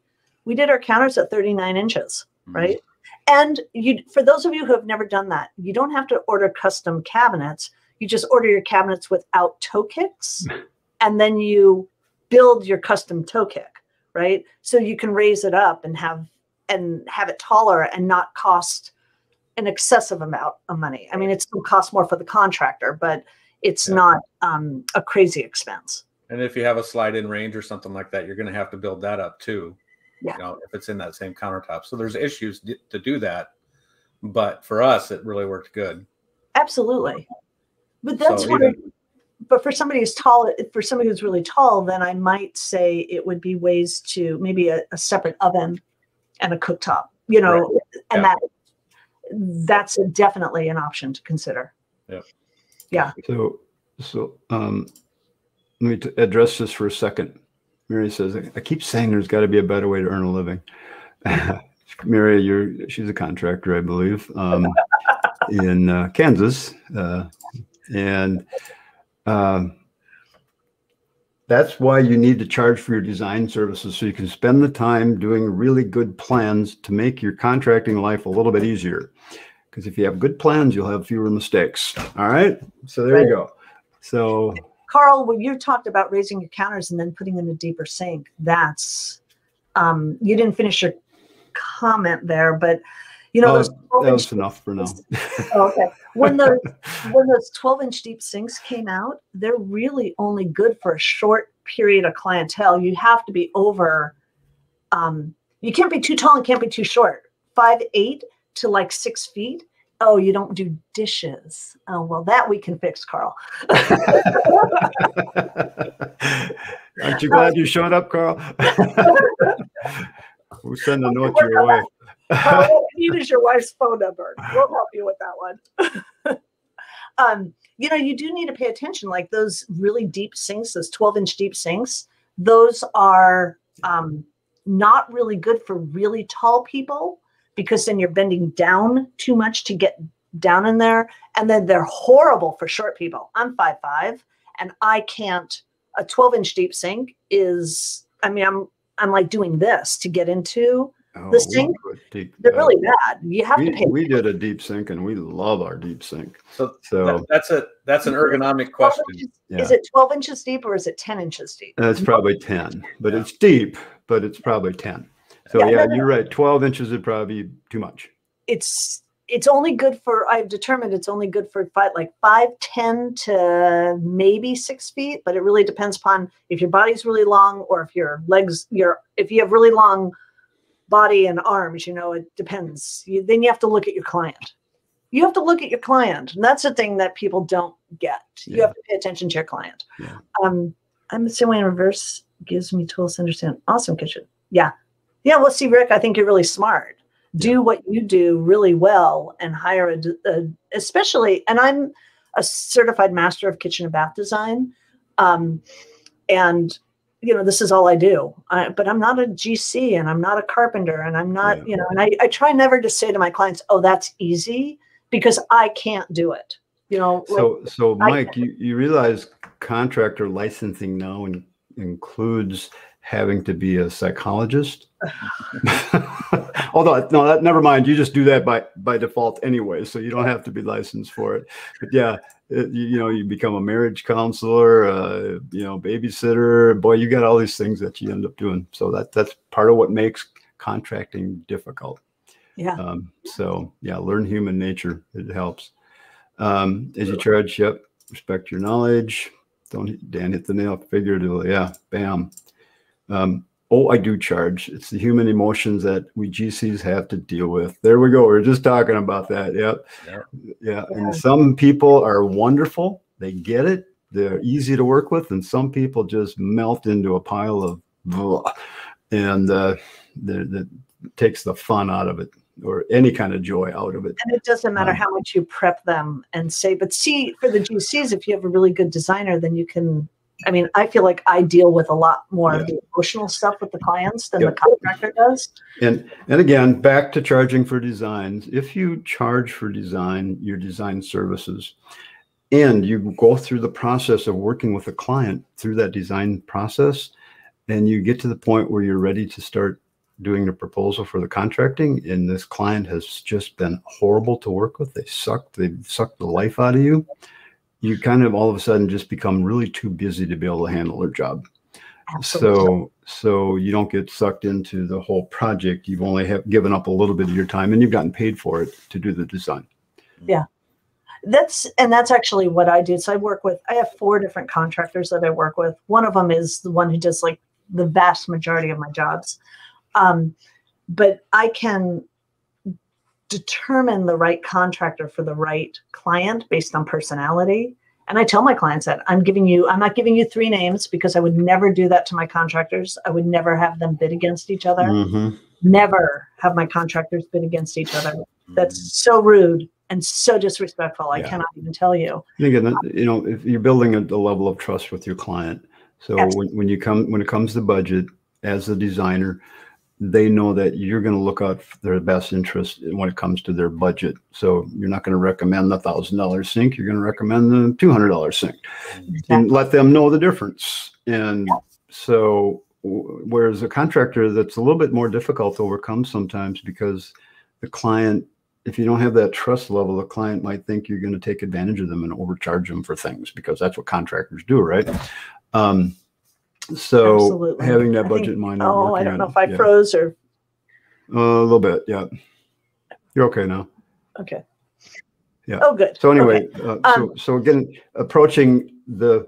We did our counters at 39 inches, mm-hmm. right? And you, for those of you who have never done that, you don't have to order custom cabinets. You just order your cabinets without toe kicks, and then you build your custom toe kick right? So you can raise it up and have and have it taller and not cost an excessive amount of money. I mean, it still costs more for the contractor, but it's yeah. not um, a crazy expense. And if you have a slide in range or something like that, you're going to have to build that up too. Yeah. You know, if it's in that same countertop. So there's issues to do that. But for us, it really worked good. Absolutely. But that's so what even, but for somebody who's tall, for somebody who's really tall, then I might say it would be ways to maybe a, a separate oven and a cooktop, you know, right. and yeah. that that's definitely an option to consider. Yeah. Yeah. So, so um, let me address this for a second. Mary says, I keep saying there's got to be a better way to earn a living. Mary, you're she's a contractor, I believe, um, in uh, Kansas, uh, and um, that's why you need to charge for your design services so you can spend the time doing really good plans to make your contracting life a little bit easier. Because if you have good plans, you'll have fewer mistakes. All right. So there right. you go. So, Carl, when you talked about raising your counters and then putting in a deeper sink, that's um, you didn't finish your comment there, but you know, those that was enough for now. oh, okay. When those when those 12 inch deep sinks came out, they're really only good for a short period of clientele. You have to be over um, you can't be too tall and can't be too short. Five eight to like six feet. Oh, you don't do dishes. Oh, well, that we can fix, Carl. Aren't you glad you showed up, Carl? we'll send a note your all you need is your wife's phone number. We'll help you with that one. um, you know, you do need to pay attention. Like those really deep sinks, those 12 inch deep sinks, those are um, not really good for really tall people because then you're bending down too much to get down in there. And then they're horrible for short people. I'm five five and I can't a 12 inch deep sink is I mean I'm I'm like doing this to get into Oh, the sink, deep, they're uh, really bad. You have we, to pay. We did a deep sink, and we love our deep sink. So, so that's a that's an ergonomic question. Inches, yeah. Is it twelve inches deep or is it ten inches deep? That's probably ten, but yeah. it's deep, but it's probably ten. So yeah, yeah no, no. you're right. Twelve inches would probably be too much. It's it's only good for I've determined it's only good for five, like five, ten to maybe six feet, but it really depends upon if your body's really long or if your legs, your if you have really long body and arms, you know, it depends. You, then you have to look at your client. You have to look at your client. And that's the thing that people don't get. You have to pay attention to your client. Yeah. Um, I'm the same way in reverse gives me tools to understand. Awesome kitchen. Yeah. Yeah. Well, see, Rick, I think you're really smart. Do yeah. what you do really well and hire a, a, especially, and I'm a certified master of kitchen and bath design. Um, and you know, this is all I do. I, but I'm not a GC and I'm not a carpenter and I'm not, yeah. you know, and I, I try never to say to my clients, oh, that's easy because I can't do it. You know, so, like, so Mike, you, you realize contractor licensing now in, includes having to be a psychologist. Although no, that never mind. You just do that by by default anyway, so you don't have to be licensed for it. But yeah, it, you, you, know, you become a marriage counselor, uh, you know, babysitter. Boy, you got all these things that you end up doing. So that that's part of what makes contracting difficult. Yeah. Um, so yeah, learn human nature. It helps. Um, as you charge, yep, respect your knowledge. Don't Dan hit the nail figuratively. Yeah, bam. Um, oh, I do charge. It's the human emotions that we GCs have to deal with. There we go. We are just talking about that. Yep. yep. Yeah. And some people are wonderful. They get it. They're easy to work with. And some people just melt into a pile of, blah, and uh, that takes the fun out of it or any kind of joy out of it. And it doesn't matter um, how much you prep them and say, but see, for the GCs, if you have a really good designer, then you can I mean, I feel like I deal with a lot more yeah. of the emotional stuff with the clients than yep. the contractor does. And and again, back to charging for designs. If you charge for design, your design services, and you go through the process of working with a client through that design process, and you get to the point where you're ready to start doing the proposal for the contracting, and this client has just been horrible to work with. They sucked. They've sucked the life out of you you kind of all of a sudden just become really too busy to be able to handle their job. Absolutely. So so you don't get sucked into the whole project. You've only have given up a little bit of your time and you've gotten paid for it to do the design. Yeah. That's and that's actually what I do. So I work with I have four different contractors that I work with. One of them is the one who does like the vast majority of my jobs. Um, but I can determine the right contractor for the right client based on personality. And I tell my clients that I'm giving you, I'm not giving you three names because I would never do that to my contractors. I would never have them bid against each other. Mm-hmm. Never have my contractors bid against each other. That's mm-hmm. so rude and so disrespectful. I cannot even tell you. again, you know, if you're building a, a level of trust with your client, so when, when you come when it comes to budget as a designer, they know that you're going to look out for their best interest when it comes to their budget. So you're not going to recommend the thousand dollar sink. You're going to recommend the two hundred dollar sink, exactly. and let them know the difference. And so, whereas a contractor that's a little bit more difficult to overcome sometimes because the client, if you don't have that trust level, the client might think you're going to take advantage of them and overcharge them for things because that's what contractors do, right? Um, so Absolutely. having that budget think, in mind. Oh, I don't know if I yeah. froze or. Uh, a little bit, yeah. You're okay now. Okay. Yeah. Oh, good. So anyway, okay. uh, um, so so again, approaching the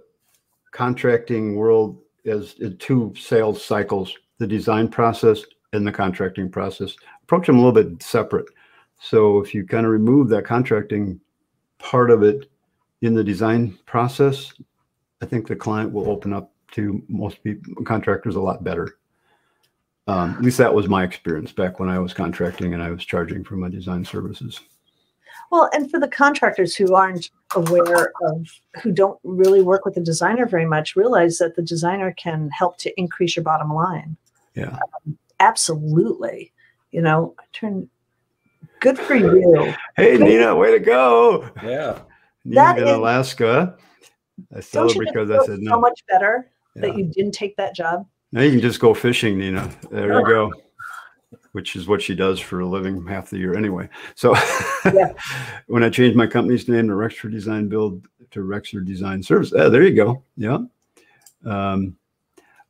contracting world as two sales cycles: the design process and the contracting process. Approach them a little bit separate. So if you kind of remove that contracting part of it in the design process, I think the client will open up to most people contractors a lot better. Um, at least that was my experience back when I was contracting and I was charging for my design services. Well, and for the contractors who aren't aware of, who don't really work with the designer very much, realize that the designer can help to increase your bottom line. Yeah. Um, absolutely. You know, turn good for you. Hey, Nina, way to go. Yeah. Nina that in is, Alaska. I saw it because I said no. So much better that you didn't take that job? Now you can just go fishing, Nina. There you go. Which is what she does for a living half the year anyway. So yeah. when I changed my company's name to Rexford Design Build to Rexford Design Service, ah, there you go. Yeah. Um,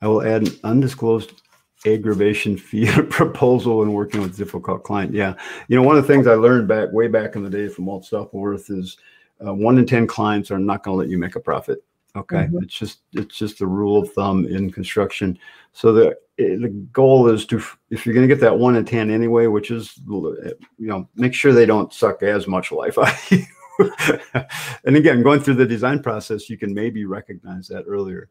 I will add an undisclosed aggravation fee proposal when working with difficult client. Yeah. You know, one of the things I learned back way back in the day from Walt Stoppelwerth is uh, one in 10 clients are not going to let you make a profit. Okay, mm-hmm. it's just it's just a rule of thumb in construction. So the eh, the goal is to if you're going to get that one in ten anyway, which is you know make sure they don't suck as much life out of you. and again, going through the design process, you can maybe recognize that earlier.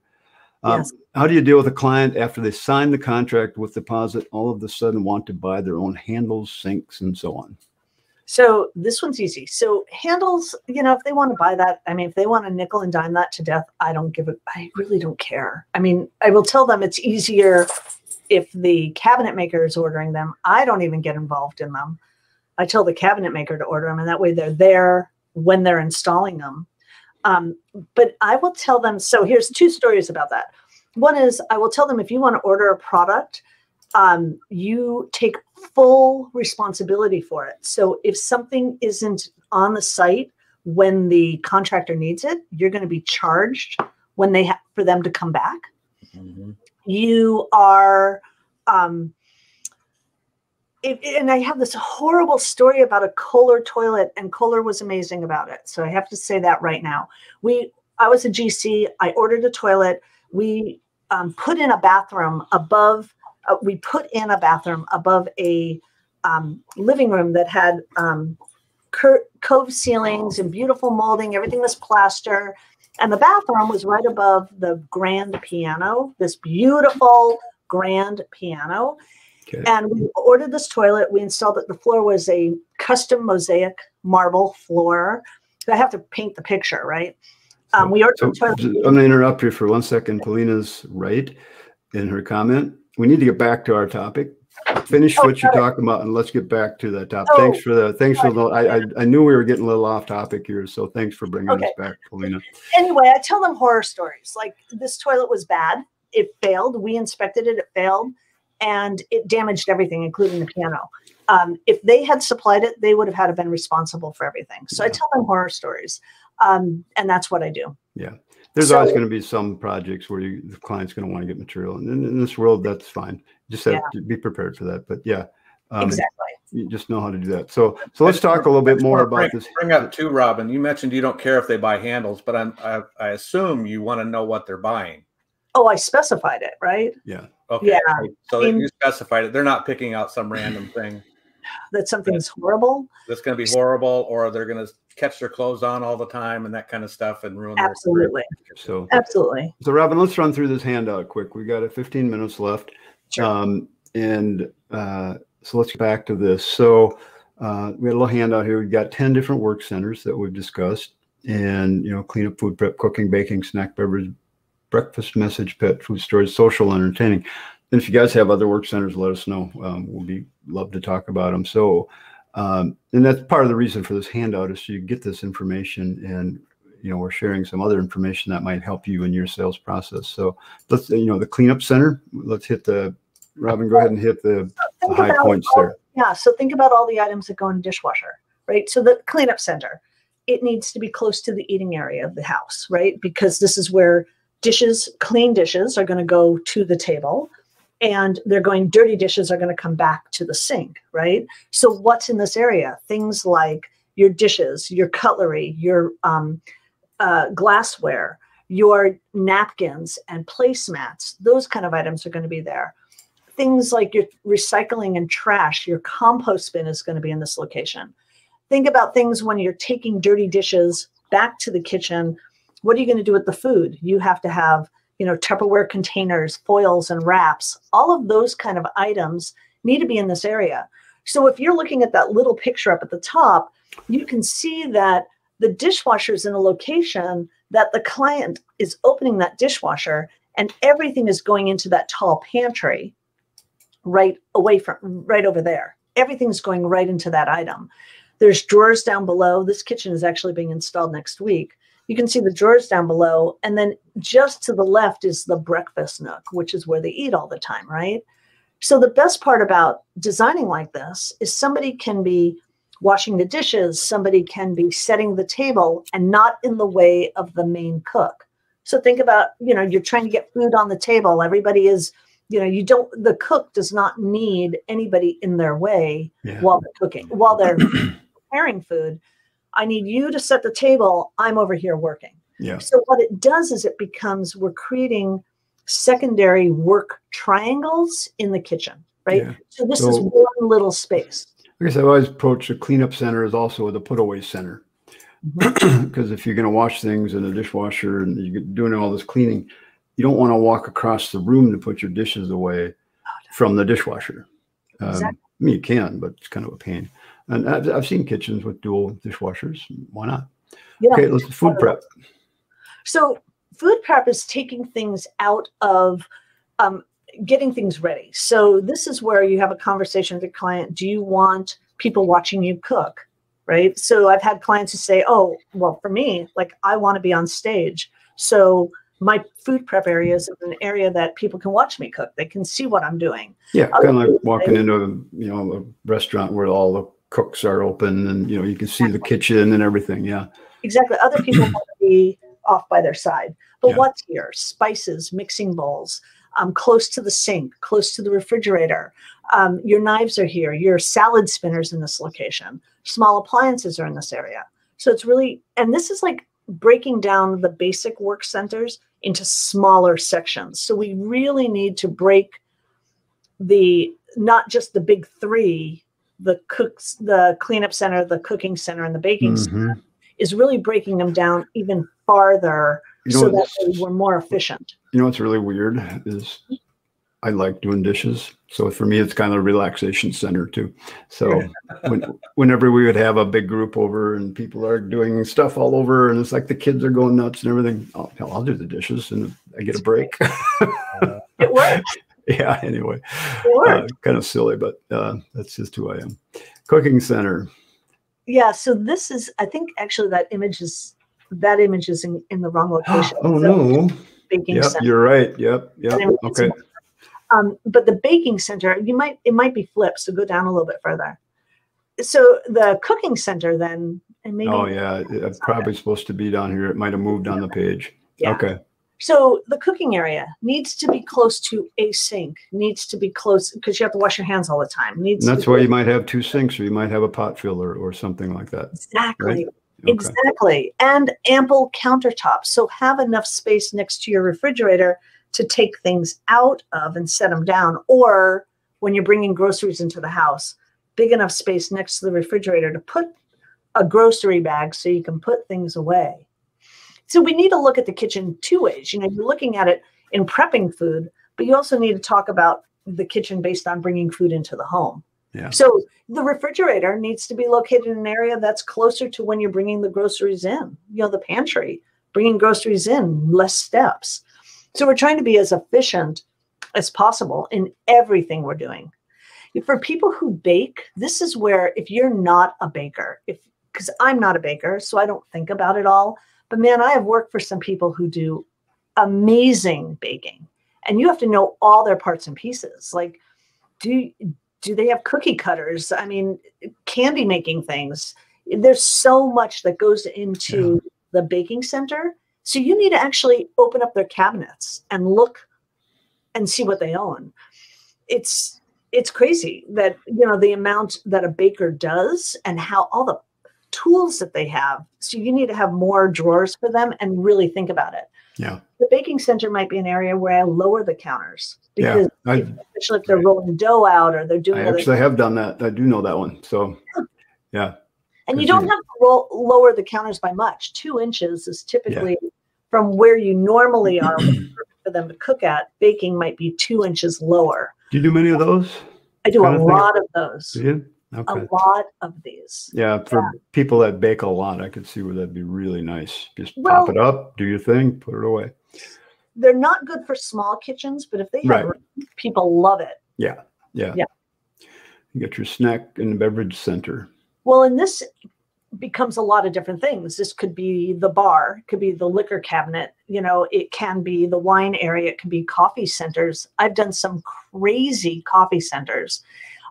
Um, yes. How do you deal with a client after they sign the contract with deposit, all of a sudden want to buy their own handles, sinks, and so on? So this one's easy. So handles, you know, if they want to buy that, I mean, if they want to nickel and dime that to death, I don't give it. I really don't care. I mean, I will tell them it's easier if the cabinet maker is ordering them. I don't even get involved in them. I tell the cabinet maker to order them, and that way they're there when they're installing them. Um, but I will tell them. So here's two stories about that. One is I will tell them if you want to order a product um, you take full responsibility for it. So if something isn't on the site when the contractor needs it, you're going to be charged when they have for them to come back. Mm-hmm. You are, um, it, and I have this horrible story about a Kohler toilet, and Kohler was amazing about it. So I have to say that right now. We, I was a GC. I ordered a toilet. We um, put in a bathroom above uh, we put in a bathroom above a um, living room that had um, cur- cove ceilings and beautiful molding. Everything was plaster. And the bathroom was right above the grand piano, this beautiful grand piano. Okay. And we ordered this toilet. We installed it. The floor was a custom mosaic marble floor. I have to paint the picture, right? Um, we ordered so, toilet. I'm going to interrupt you for one second. Paulina's right in her comment. We need to get back to our topic. Finish oh, what you're talking about, and let's get back to that topic. Oh, thanks for the thanks for the. I, I, I knew we were getting a little off topic here, so thanks for bringing okay. us back, Paulina. Anyway, I tell them horror stories. Like this toilet was bad. It failed. We inspected it. It failed and it damaged everything, including the piano. Um, if they had supplied it, they would have had to been responsible for everything. So yeah. I tell them horror stories, um, and that's what I do. Yeah, there's so, always going to be some projects where you, the client's going to want to get material, and in, in this world, that's fine. Just have yeah. to be prepared for that. But yeah, um, exactly. You just know how to do that. So, so let's talk a little bit more about bring, this. Bring up too, Robin. You mentioned you don't care if they buy handles, but I'm, I, I assume you want to know what they're buying. Oh, I specified it, right? Yeah. Okay. Yeah. So in, you specified it. They're not picking out some random thing. That something's horrible. That's going to be horrible, or they're going to catch their clothes on all the time and that kind of stuff and ruin. Absolutely. So absolutely. So Robin, let's run through this handout quick. We got a 15 minutes left, sure. um, and uh, so let's get back to this. So uh, we had a little handout here. We've got 10 different work centers that we've discussed, and you know, cleanup, food prep, cooking, baking, snack, beverage, breakfast message pet food storage social entertaining and if you guys have other work centers let us know. Um, we'll be love to talk about them so um, and that's part of the reason for this handout is so you get this information and you know we're sharing some other information that might help you in your sales process. So let's you know the cleanup center let's hit the robin go ahead and hit the, the high points there. Yeah so think about all the items that go in dishwasher right? So the cleanup center it needs to be close to the eating area of the house right? Because this is where dishes, clean dishes are going to go to the table and they're going dirty dishes are going to come back to the sink, right? So what's in this area? Things like your dishes, your cutlery, your um, uh, glassware, your napkins and placemats, those kind of items are going to be there. Things like your recycling and trash, your compost bin is going to be in this location. Think about things when you're taking dirty dishes back to the kitchen what are you going to do with the food? You have to have, you know, Tupperware containers, foils, and wraps. All of those kind of items need to be in this area. So if you're looking at that little picture up at the top, you can see that the dishwasher is in a location that the client is opening that dishwasher and everything is going into that tall pantry right away from right over there. Everything's going right into that item. There's drawers down below. This kitchen is actually being installed next week you can see the drawers down below. And then just to the left is the breakfast nook, which is where they eat all the time, right? So the best part about designing like this is somebody can be washing the dishes, somebody can be setting the table and not in the way of the main cook. So think about, you know, you're trying to get food on the table. Everybody is, you know, you don't the cook does not need anybody in their way yeah. while they're cooking, while they're preparing food I need you to set the table. I'm over here working. Yeah. So what it does is it becomes we're creating secondary work triangles in the kitchen, right? Yeah. So this so, is one little space. I guess I've always approach the cleanup center as also the put away center. Because mm-hmm. if you're going to wash things in a dishwasher and you're doing all this cleaning, you don't want to walk across the room to put your dishes away oh, from the dishwasher. Um, exactly. I mean, you can, but it's kind of a pain. And I've, I've seen kitchens with dual dishwashers. Why not? Yeah. Okay, let's food prep. So food prep is taking things out of um, getting things ready. So this is where you have a conversation with a client. Do you want people watching you cook? Right. So I've had clients who say, "Oh, well, for me, like I want to be on stage." So my food prep area is an area that people can watch me cook. They can see what I'm doing. Yeah, kind of like walking into a you know a restaurant where all the cooks are open and you know you can see the kitchen and everything yeah. Exactly other people want to be off by their side. But yeah. what's here? Spices mixing bowls um, close to the sink close to the refrigerator. Um, your knives are here your salad spinners in this location. Small appliances are in this area. So it's really and this is like breaking down the basic work centers into smaller sections. So we really need to break the not just the big three, the cooks, the cleanup center, the cooking center, and the baking Mm-hmm. center, is really breaking them down even farther You know, so that what's- they were more efficient. you know what's really weird is I like doing dishes. So for me, it's kind of a relaxation center too. So when, whenever we would have a big group over and people are doing stuff all over and it's like the kids are going nuts and everything, oh, hell, I'll do the dishes and I get a break. It worked. yeah. Anyway, uh, kind of silly, but uh, that's just who I am. Cooking center. yeah. So this is, I think, actually, that image is that image is in, in the wrong location. oh So, no. Baking Yep, center. you're right. Yep. Yep. It's Okay. Um, but the baking center, you might it might be flipped. So go down a little bit further. So the cooking center then, and maybe Oh yeah, it's probably supposed to be down here. It might have moved on the page. Yeah. Okay. So the cooking area needs to be close to a sink, needs to be close because you have to wash your hands all the time. Needs And that's why you might have two sinks, or you might have a pot filler, or something like that. exactly, Okay. exactly, and ample countertops. So have enough space next to your refrigerator to take things out of and set them down, or when you're bringing groceries into the house, big enough space next to the refrigerator to put a grocery bag so you can put things away. So we need to look at the kitchen two ways. You know, you're looking at it in prepping food, but you also need to talk about the kitchen based on bringing food into the home. Yeah. So the refrigerator needs to be located in an area that's closer to when you're bringing the groceries in. You know, the pantry, bringing groceries in, less steps. So we're trying to be as efficient as possible in everything we're doing. For people who bake, this is where if you're not a baker, if because I'm not a baker, so I don't think about it all. But man, I have worked for some people who do amazing baking, and you have to know all their parts and pieces. Like, do do they have cookie cutters? I mean, candy making things. There's so much that goes into the baking center. So you need to actually open up their cabinets and look and see what they own. It's it's crazy that you know the amount that a baker does and how all the tools that they have. So you need to have more drawers for them and really think about it. Yeah. The baking center might be an area where I lower the counters Yeah. because I, especially if they're rolling dough out or they're doing I other actually have done that. I do know that one. So, yeah. And you don't have to roll, lower the counters by much. Two inches is typically from where you normally are for them to cook at. Baking might be two inches lower. Do you do many of those? I do a of lot of those. Do you? A lot of these. Yeah. For people that bake a lot, I could see where that'd be really nice. Just Well- pop it up, do your thing, put it away. They're not good for small kitchens, but if they have Right. room, people love it. Yeah. Yeah. Yeah. You got your snack and beverage center. Well, and this becomes a lot of different things. This could be the bar, could be the liquor cabinet, you know, it can be the wine area, it could be coffee centers. I've done some crazy coffee centers.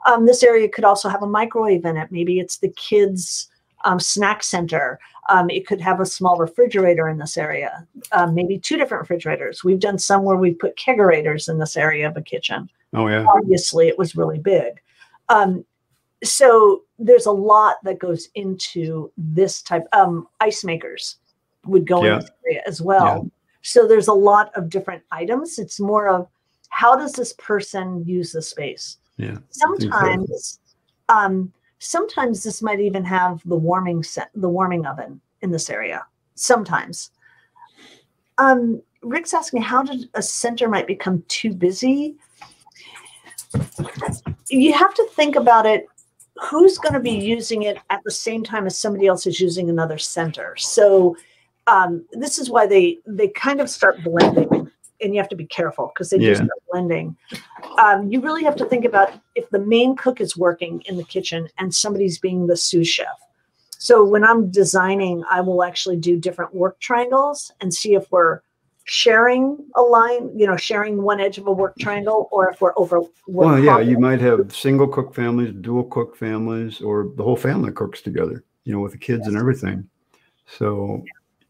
Um, this area could also have a microwave in it. Maybe it's the kids' um, snack center. Um, it could have a small refrigerator in this area, um, maybe two different refrigerators. We've done some where we've put kegerators in this area of a kitchen Oh yeah. obviously it was really big. Um, so there's a lot that goes into this type. Um, ice makers would go Yeah. in this area as well. So there's a lot of different items. It's more of how does this person use the space? Yeah. Sometimes, um, sometimes this might even have the warming set, the warming oven in this area. Sometimes. Um, Rick's asking how did a center might become too busy? you have to think about it who's going to be using it at the same time as somebody else is using another center so um, this is why they they kind of start blending and you have to be careful because they Yeah. just start blending um, you really have to think about if the main cook is working in the kitchen and somebody's being the sous chef so when i'm designing i will actually do different work triangles and see if we're sharing a line you know sharing one edge of a work triangle or if we're over Well, yeah, you might have single cook families, dual cook families, or the whole family cooks together, you know, with the kids and everything. So,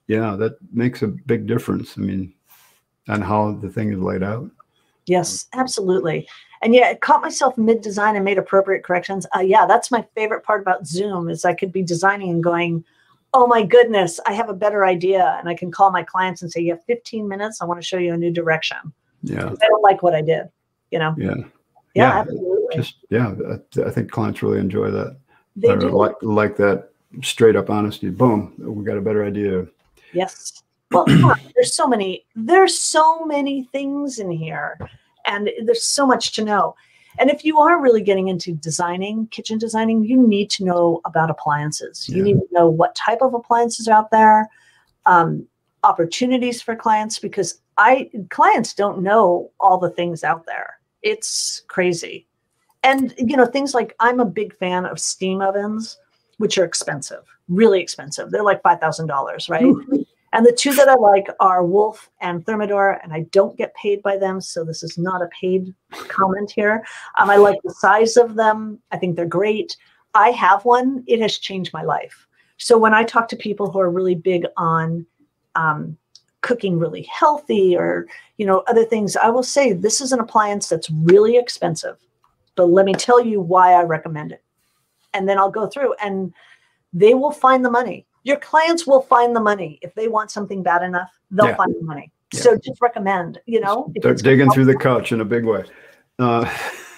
yeah, that makes a big difference. I mean, on how the thing is laid out. Yes, absolutely. And yeah, I caught myself mid design and made appropriate corrections. Uh, yeah, that's my favorite part about Zoom is I could be designing and going, oh my goodness, I have a better idea. And I can call my clients and say, you have 15 minutes. I want to show you a new direction. Yeah, They don't like what I did, you know? yeah, Yeah, yeah absolutely. Just yeah, I, I, think clients really enjoy that. They do. like like that straight up honesty. Boom, we got a better idea. Yes. Well, there's so many. There's so many things in here, and there's so much to know. And if you are really getting into designing, kitchen designing, you need to know about appliances. You need to know what type of appliances are out there, um, opportunities for clients, because I clients don't know all the things out there. It's crazy. And you know, things like I'm a big fan of steam ovens, which are expensive, really expensive. They're like five thousand dollars, right? And the two that I like are Wolf and Thermador, and I don't get paid by them, so this is not a paid comment here. Um, I like the size of them. I think they're great. I have one. It has changed my life. So when I talk to people who are really big on um, cooking really healthy or you know other things, I will say this is an appliance that's really expensive, but let me tell you why I recommend it. And then I'll go through and they will find the money your clients will find the money. If they want something bad enough they'll yeah. find the money. Yeah. so just recommend you know they're digging through the couch in a big way. Uh.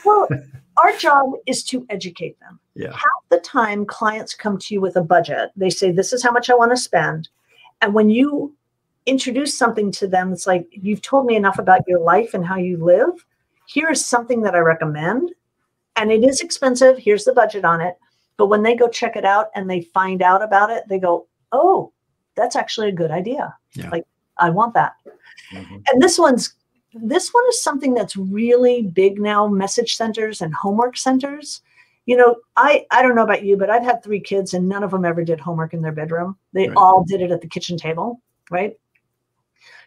well our job is to educate them. Yeah. Half the time clients come to you with a budget. They say this is how much i want to spend. And when you introduce something to them it's like you've told me enough about your life and how you live. Here's something that i recommend and it is expensive. Here's the budget on it but when they go check it out and they find out about it, they go, oh, that's actually a good idea. Yeah. Like, I want that. Mm-hmm. And this one's this one is something that's really big now message centers and homework centers you know i i don't know about you but i've had three kids and none of them ever did homework in their bedroom they right. all did it at the kitchen table right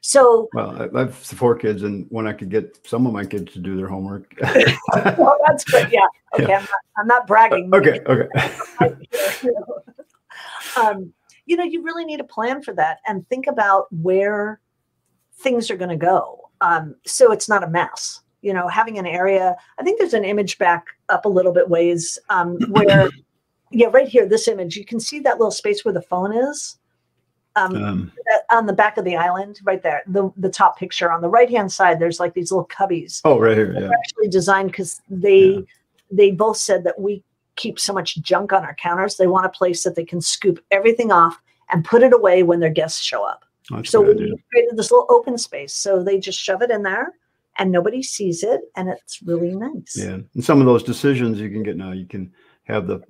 so well, I have four kids, and when I could get some of my kids to do their homework. well, that's good. Yeah. Okay. Yeah. I'm, not, I'm, not, bragging. Uh, okay. Okay. um, you know, you really need a plan for that, and think about where things are going to go, um, so it's not a mess. You know, having an area. I think there's an image back up a little bit ways um, where, yeah, right here, this image. You can see that little space where the phone is um, um, on the back of the island, right there, the the top picture on the right hand side. There's like these little cubbies. Oh, right here. Yeah. Actually designed because they yeah. they both said that we keep so much junk on our counters. They want a place that they can scoop everything off and put it away when their guests show up. That's so we created this little open space. So they just shove it in there and nobody sees it and it's really nice. Yeah. And some of those decisions you can get now, you can have the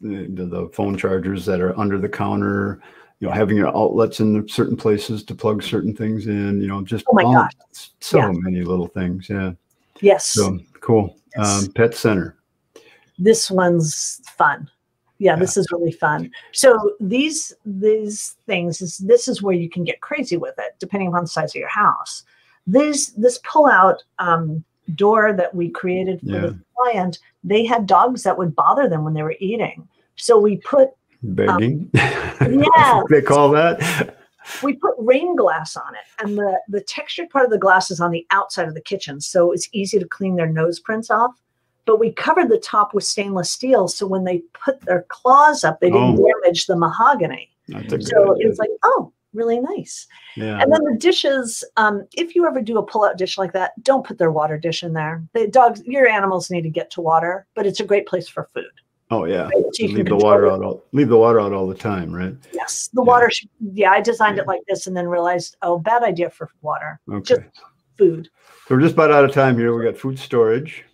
the, the phone chargers that are under the counter you know, having your outlets in certain places to plug certain things in, you know, just oh my gosh. so yeah. many little things. Yeah. Yes. So cool. Yes. Um, pet center. This one's fun. Yeah, yeah, this is really fun. So these these things is this is where you can get crazy with it, depending on the size of your house. This this pull out um, door that we created for yeah. the client, they had dogs that would bother them when they were eating. So we put begging. Um, yeah, they call that. We put rain glass on it, and the the textured part of the glass is on the outside of the kitchen, so it's easy to clean their nose prints off. But we covered the top with stainless steel, so when they put their claws up, they didn't oh. damage the mahogany. So it's like, oh, really nice. Yeah. And then the dishes, um, if you ever do a pull-out dish like that, don't put their water dish in there. The dogs, your animals need to get to water, but it's a great place for food. Oh yeah, leave the water it. out. All, leave the water out all the time, right? Yes, the yeah. water. Should, yeah, I designed yeah. it like this, and then realized, oh, bad idea for water. Okay. Just food. So we're just about out of time here. We got food storage.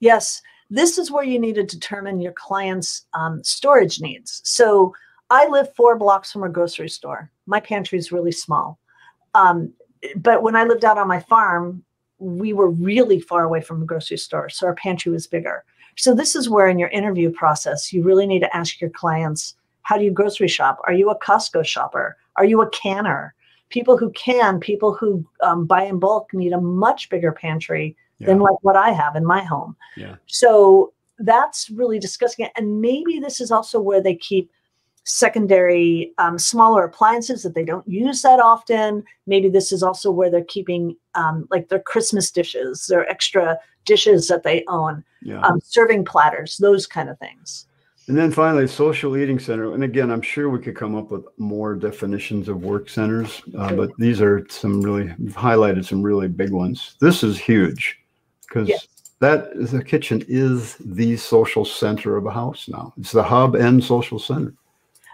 Yes, this is where you need to determine your client's um, storage needs. So I live four blocks from a grocery store. My pantry is really small, um, but when I lived out on my farm, we were really far away from a grocery store, so our pantry was bigger. So this is where in your interview process, you really need to ask your clients, how do you grocery shop? Are you a Costco shopper? Are you a canner? People who can, people who um, buy in bulk need a much bigger pantry yeah. than like what I have in my home. Yeah. So that's really discussing it. And maybe this is also where they keep secondary um, smaller appliances that they don't use that often. Maybe this is also where they're keeping um, like their Christmas dishes, their extra dishes that they own, yeah. um, serving platters, those kind of things. And then finally, social eating center. And again, I'm sure we could come up with more definitions of work centers, uh, but these are some really, highlighted some really big ones. This is huge because yes. that is a kitchen is the social center of a house now. It's the hub and social center.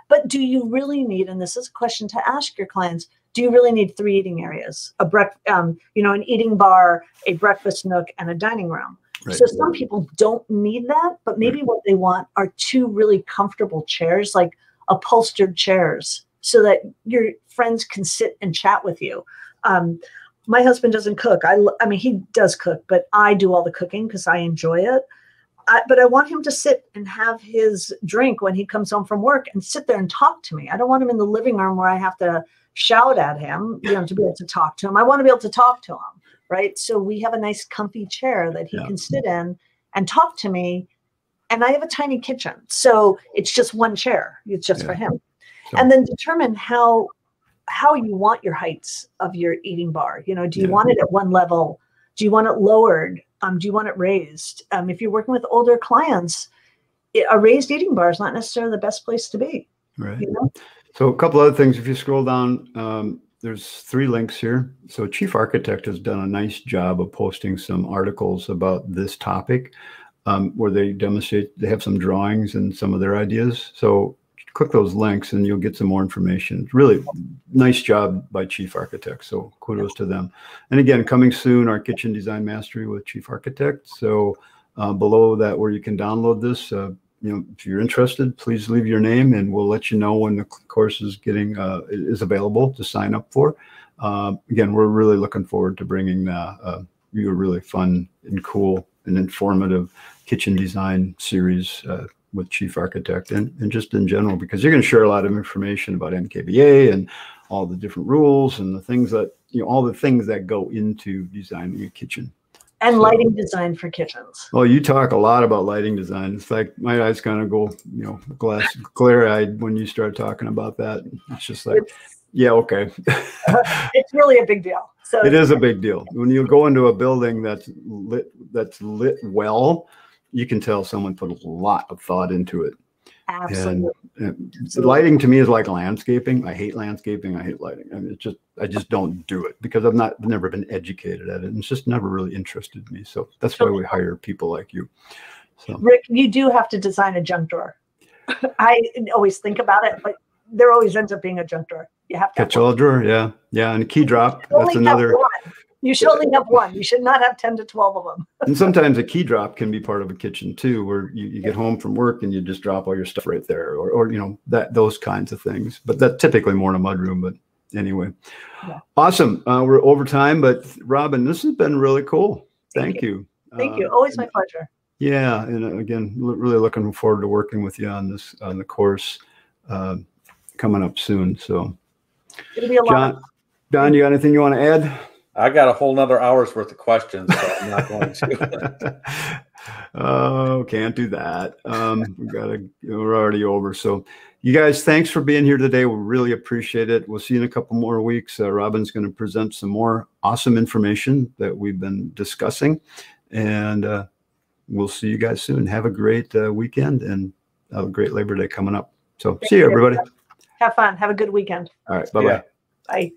But do you really need, and this is a question to ask your clients, do you really need three eating areas? A brec, um, you know, an eating bar, a breakfast nook, and a dining room. Right. So some people don't need that, but maybe right. what they want are two really comfortable chairs, like upholstered chairs, so that your friends can sit and chat with you. Um, my husband doesn't cook. I, I mean, he does cook, but I do all the cooking because I enjoy it. I, but I want him to sit and have his drink when he comes home from work and sit there and talk to me. I don't want him in the living room where I have to shout at him, you know, to be able to talk to him. I want to be able to talk to him right? So we have a nice comfy chair that he yeah. can sit in and talk to me. And I have a tiny kitchen. So it's just one chair. It's just yeah. for him. So. And then determine how how you want your heights of your eating bar. You know, do you yeah. want it at one level? Do you want it lowered? Um, do you want it raised? Um, if you're working with older clients, a raised eating bar is not necessarily the best place to be. Right. You know? So a couple other things. If you scroll down, um, there's three links here. So Chief Architect has done a nice job of posting some articles about this topic um, where they demonstrate, they have some drawings and some of their ideas. So click those links and you'll get some more information. Really nice job by Chief Architect. So kudos to them. And again, coming soon, our kitchen design mastery with Chief Architect. So uh, below that where you can download this, uh, you know, if you're interested, please leave your name and we'll let you know when the course is getting uh, is available to sign up for. Uh, again, we're really looking forward to bringing uh, you a really fun and cool and informative kitchen design series uh, with Chief Architect and, and just in general, because you're going to share a lot of information about NKBA and all the different rules and the things that, you know, all the things that go into designing a kitchen and so, lighting design for kitchens. Well, you talk a lot about lighting design. It's like my eyes kind of go, you know, glass glare eyed when you start talking about that. It's just like, it's, yeah, okay. it's really a big deal. So it is a big deal. When you go into a building that's lit, that's lit well, you can tell someone put a lot of thought into it. Absolutely. And, and lighting to me is like landscaping. I hate landscaping. I hate lighting. I mean, it's just I just don't do it because I've not never been educated at it. And it's just never really interested me. So that's why we hire people like you. So. Rick, you do have to design a junk drawer. I always think about it, but there always ends up being a junk drawer. You have to catch all drawer. Yeah, yeah, and a key drop. That's another. You should only have one. You should not have 10 to 12 of them. and sometimes a key drop can be part of a kitchen too, where you, you get home from work and you just drop all your stuff right there or, or you know, that those kinds of things. But that's typically more in a mudroom. But anyway, yeah. awesome. Uh, we're over time, but Robin, this has been really cool. Thank, Thank you. you. Thank uh, you. Always my pleasure. Yeah. And uh, again, really looking forward to working with you on this, on the course uh, coming up soon. So it'll be a John, lot. Don, you got anything you want to add? I got a whole nother hour's worth of questions, but I'm not going to. oh, can't do that. Um, we got to. We're already over. So, you guys, thanks for being here today. We really appreciate it. We'll see you in a couple more weeks. Uh, Robin's going to present some more awesome information that we've been discussing, and uh, we'll see you guys soon. Have a great uh, weekend and have a great Labor Day coming up. So, Thank see you, everybody. Have fun. Have a good weekend. All right. Bye-bye. Bye.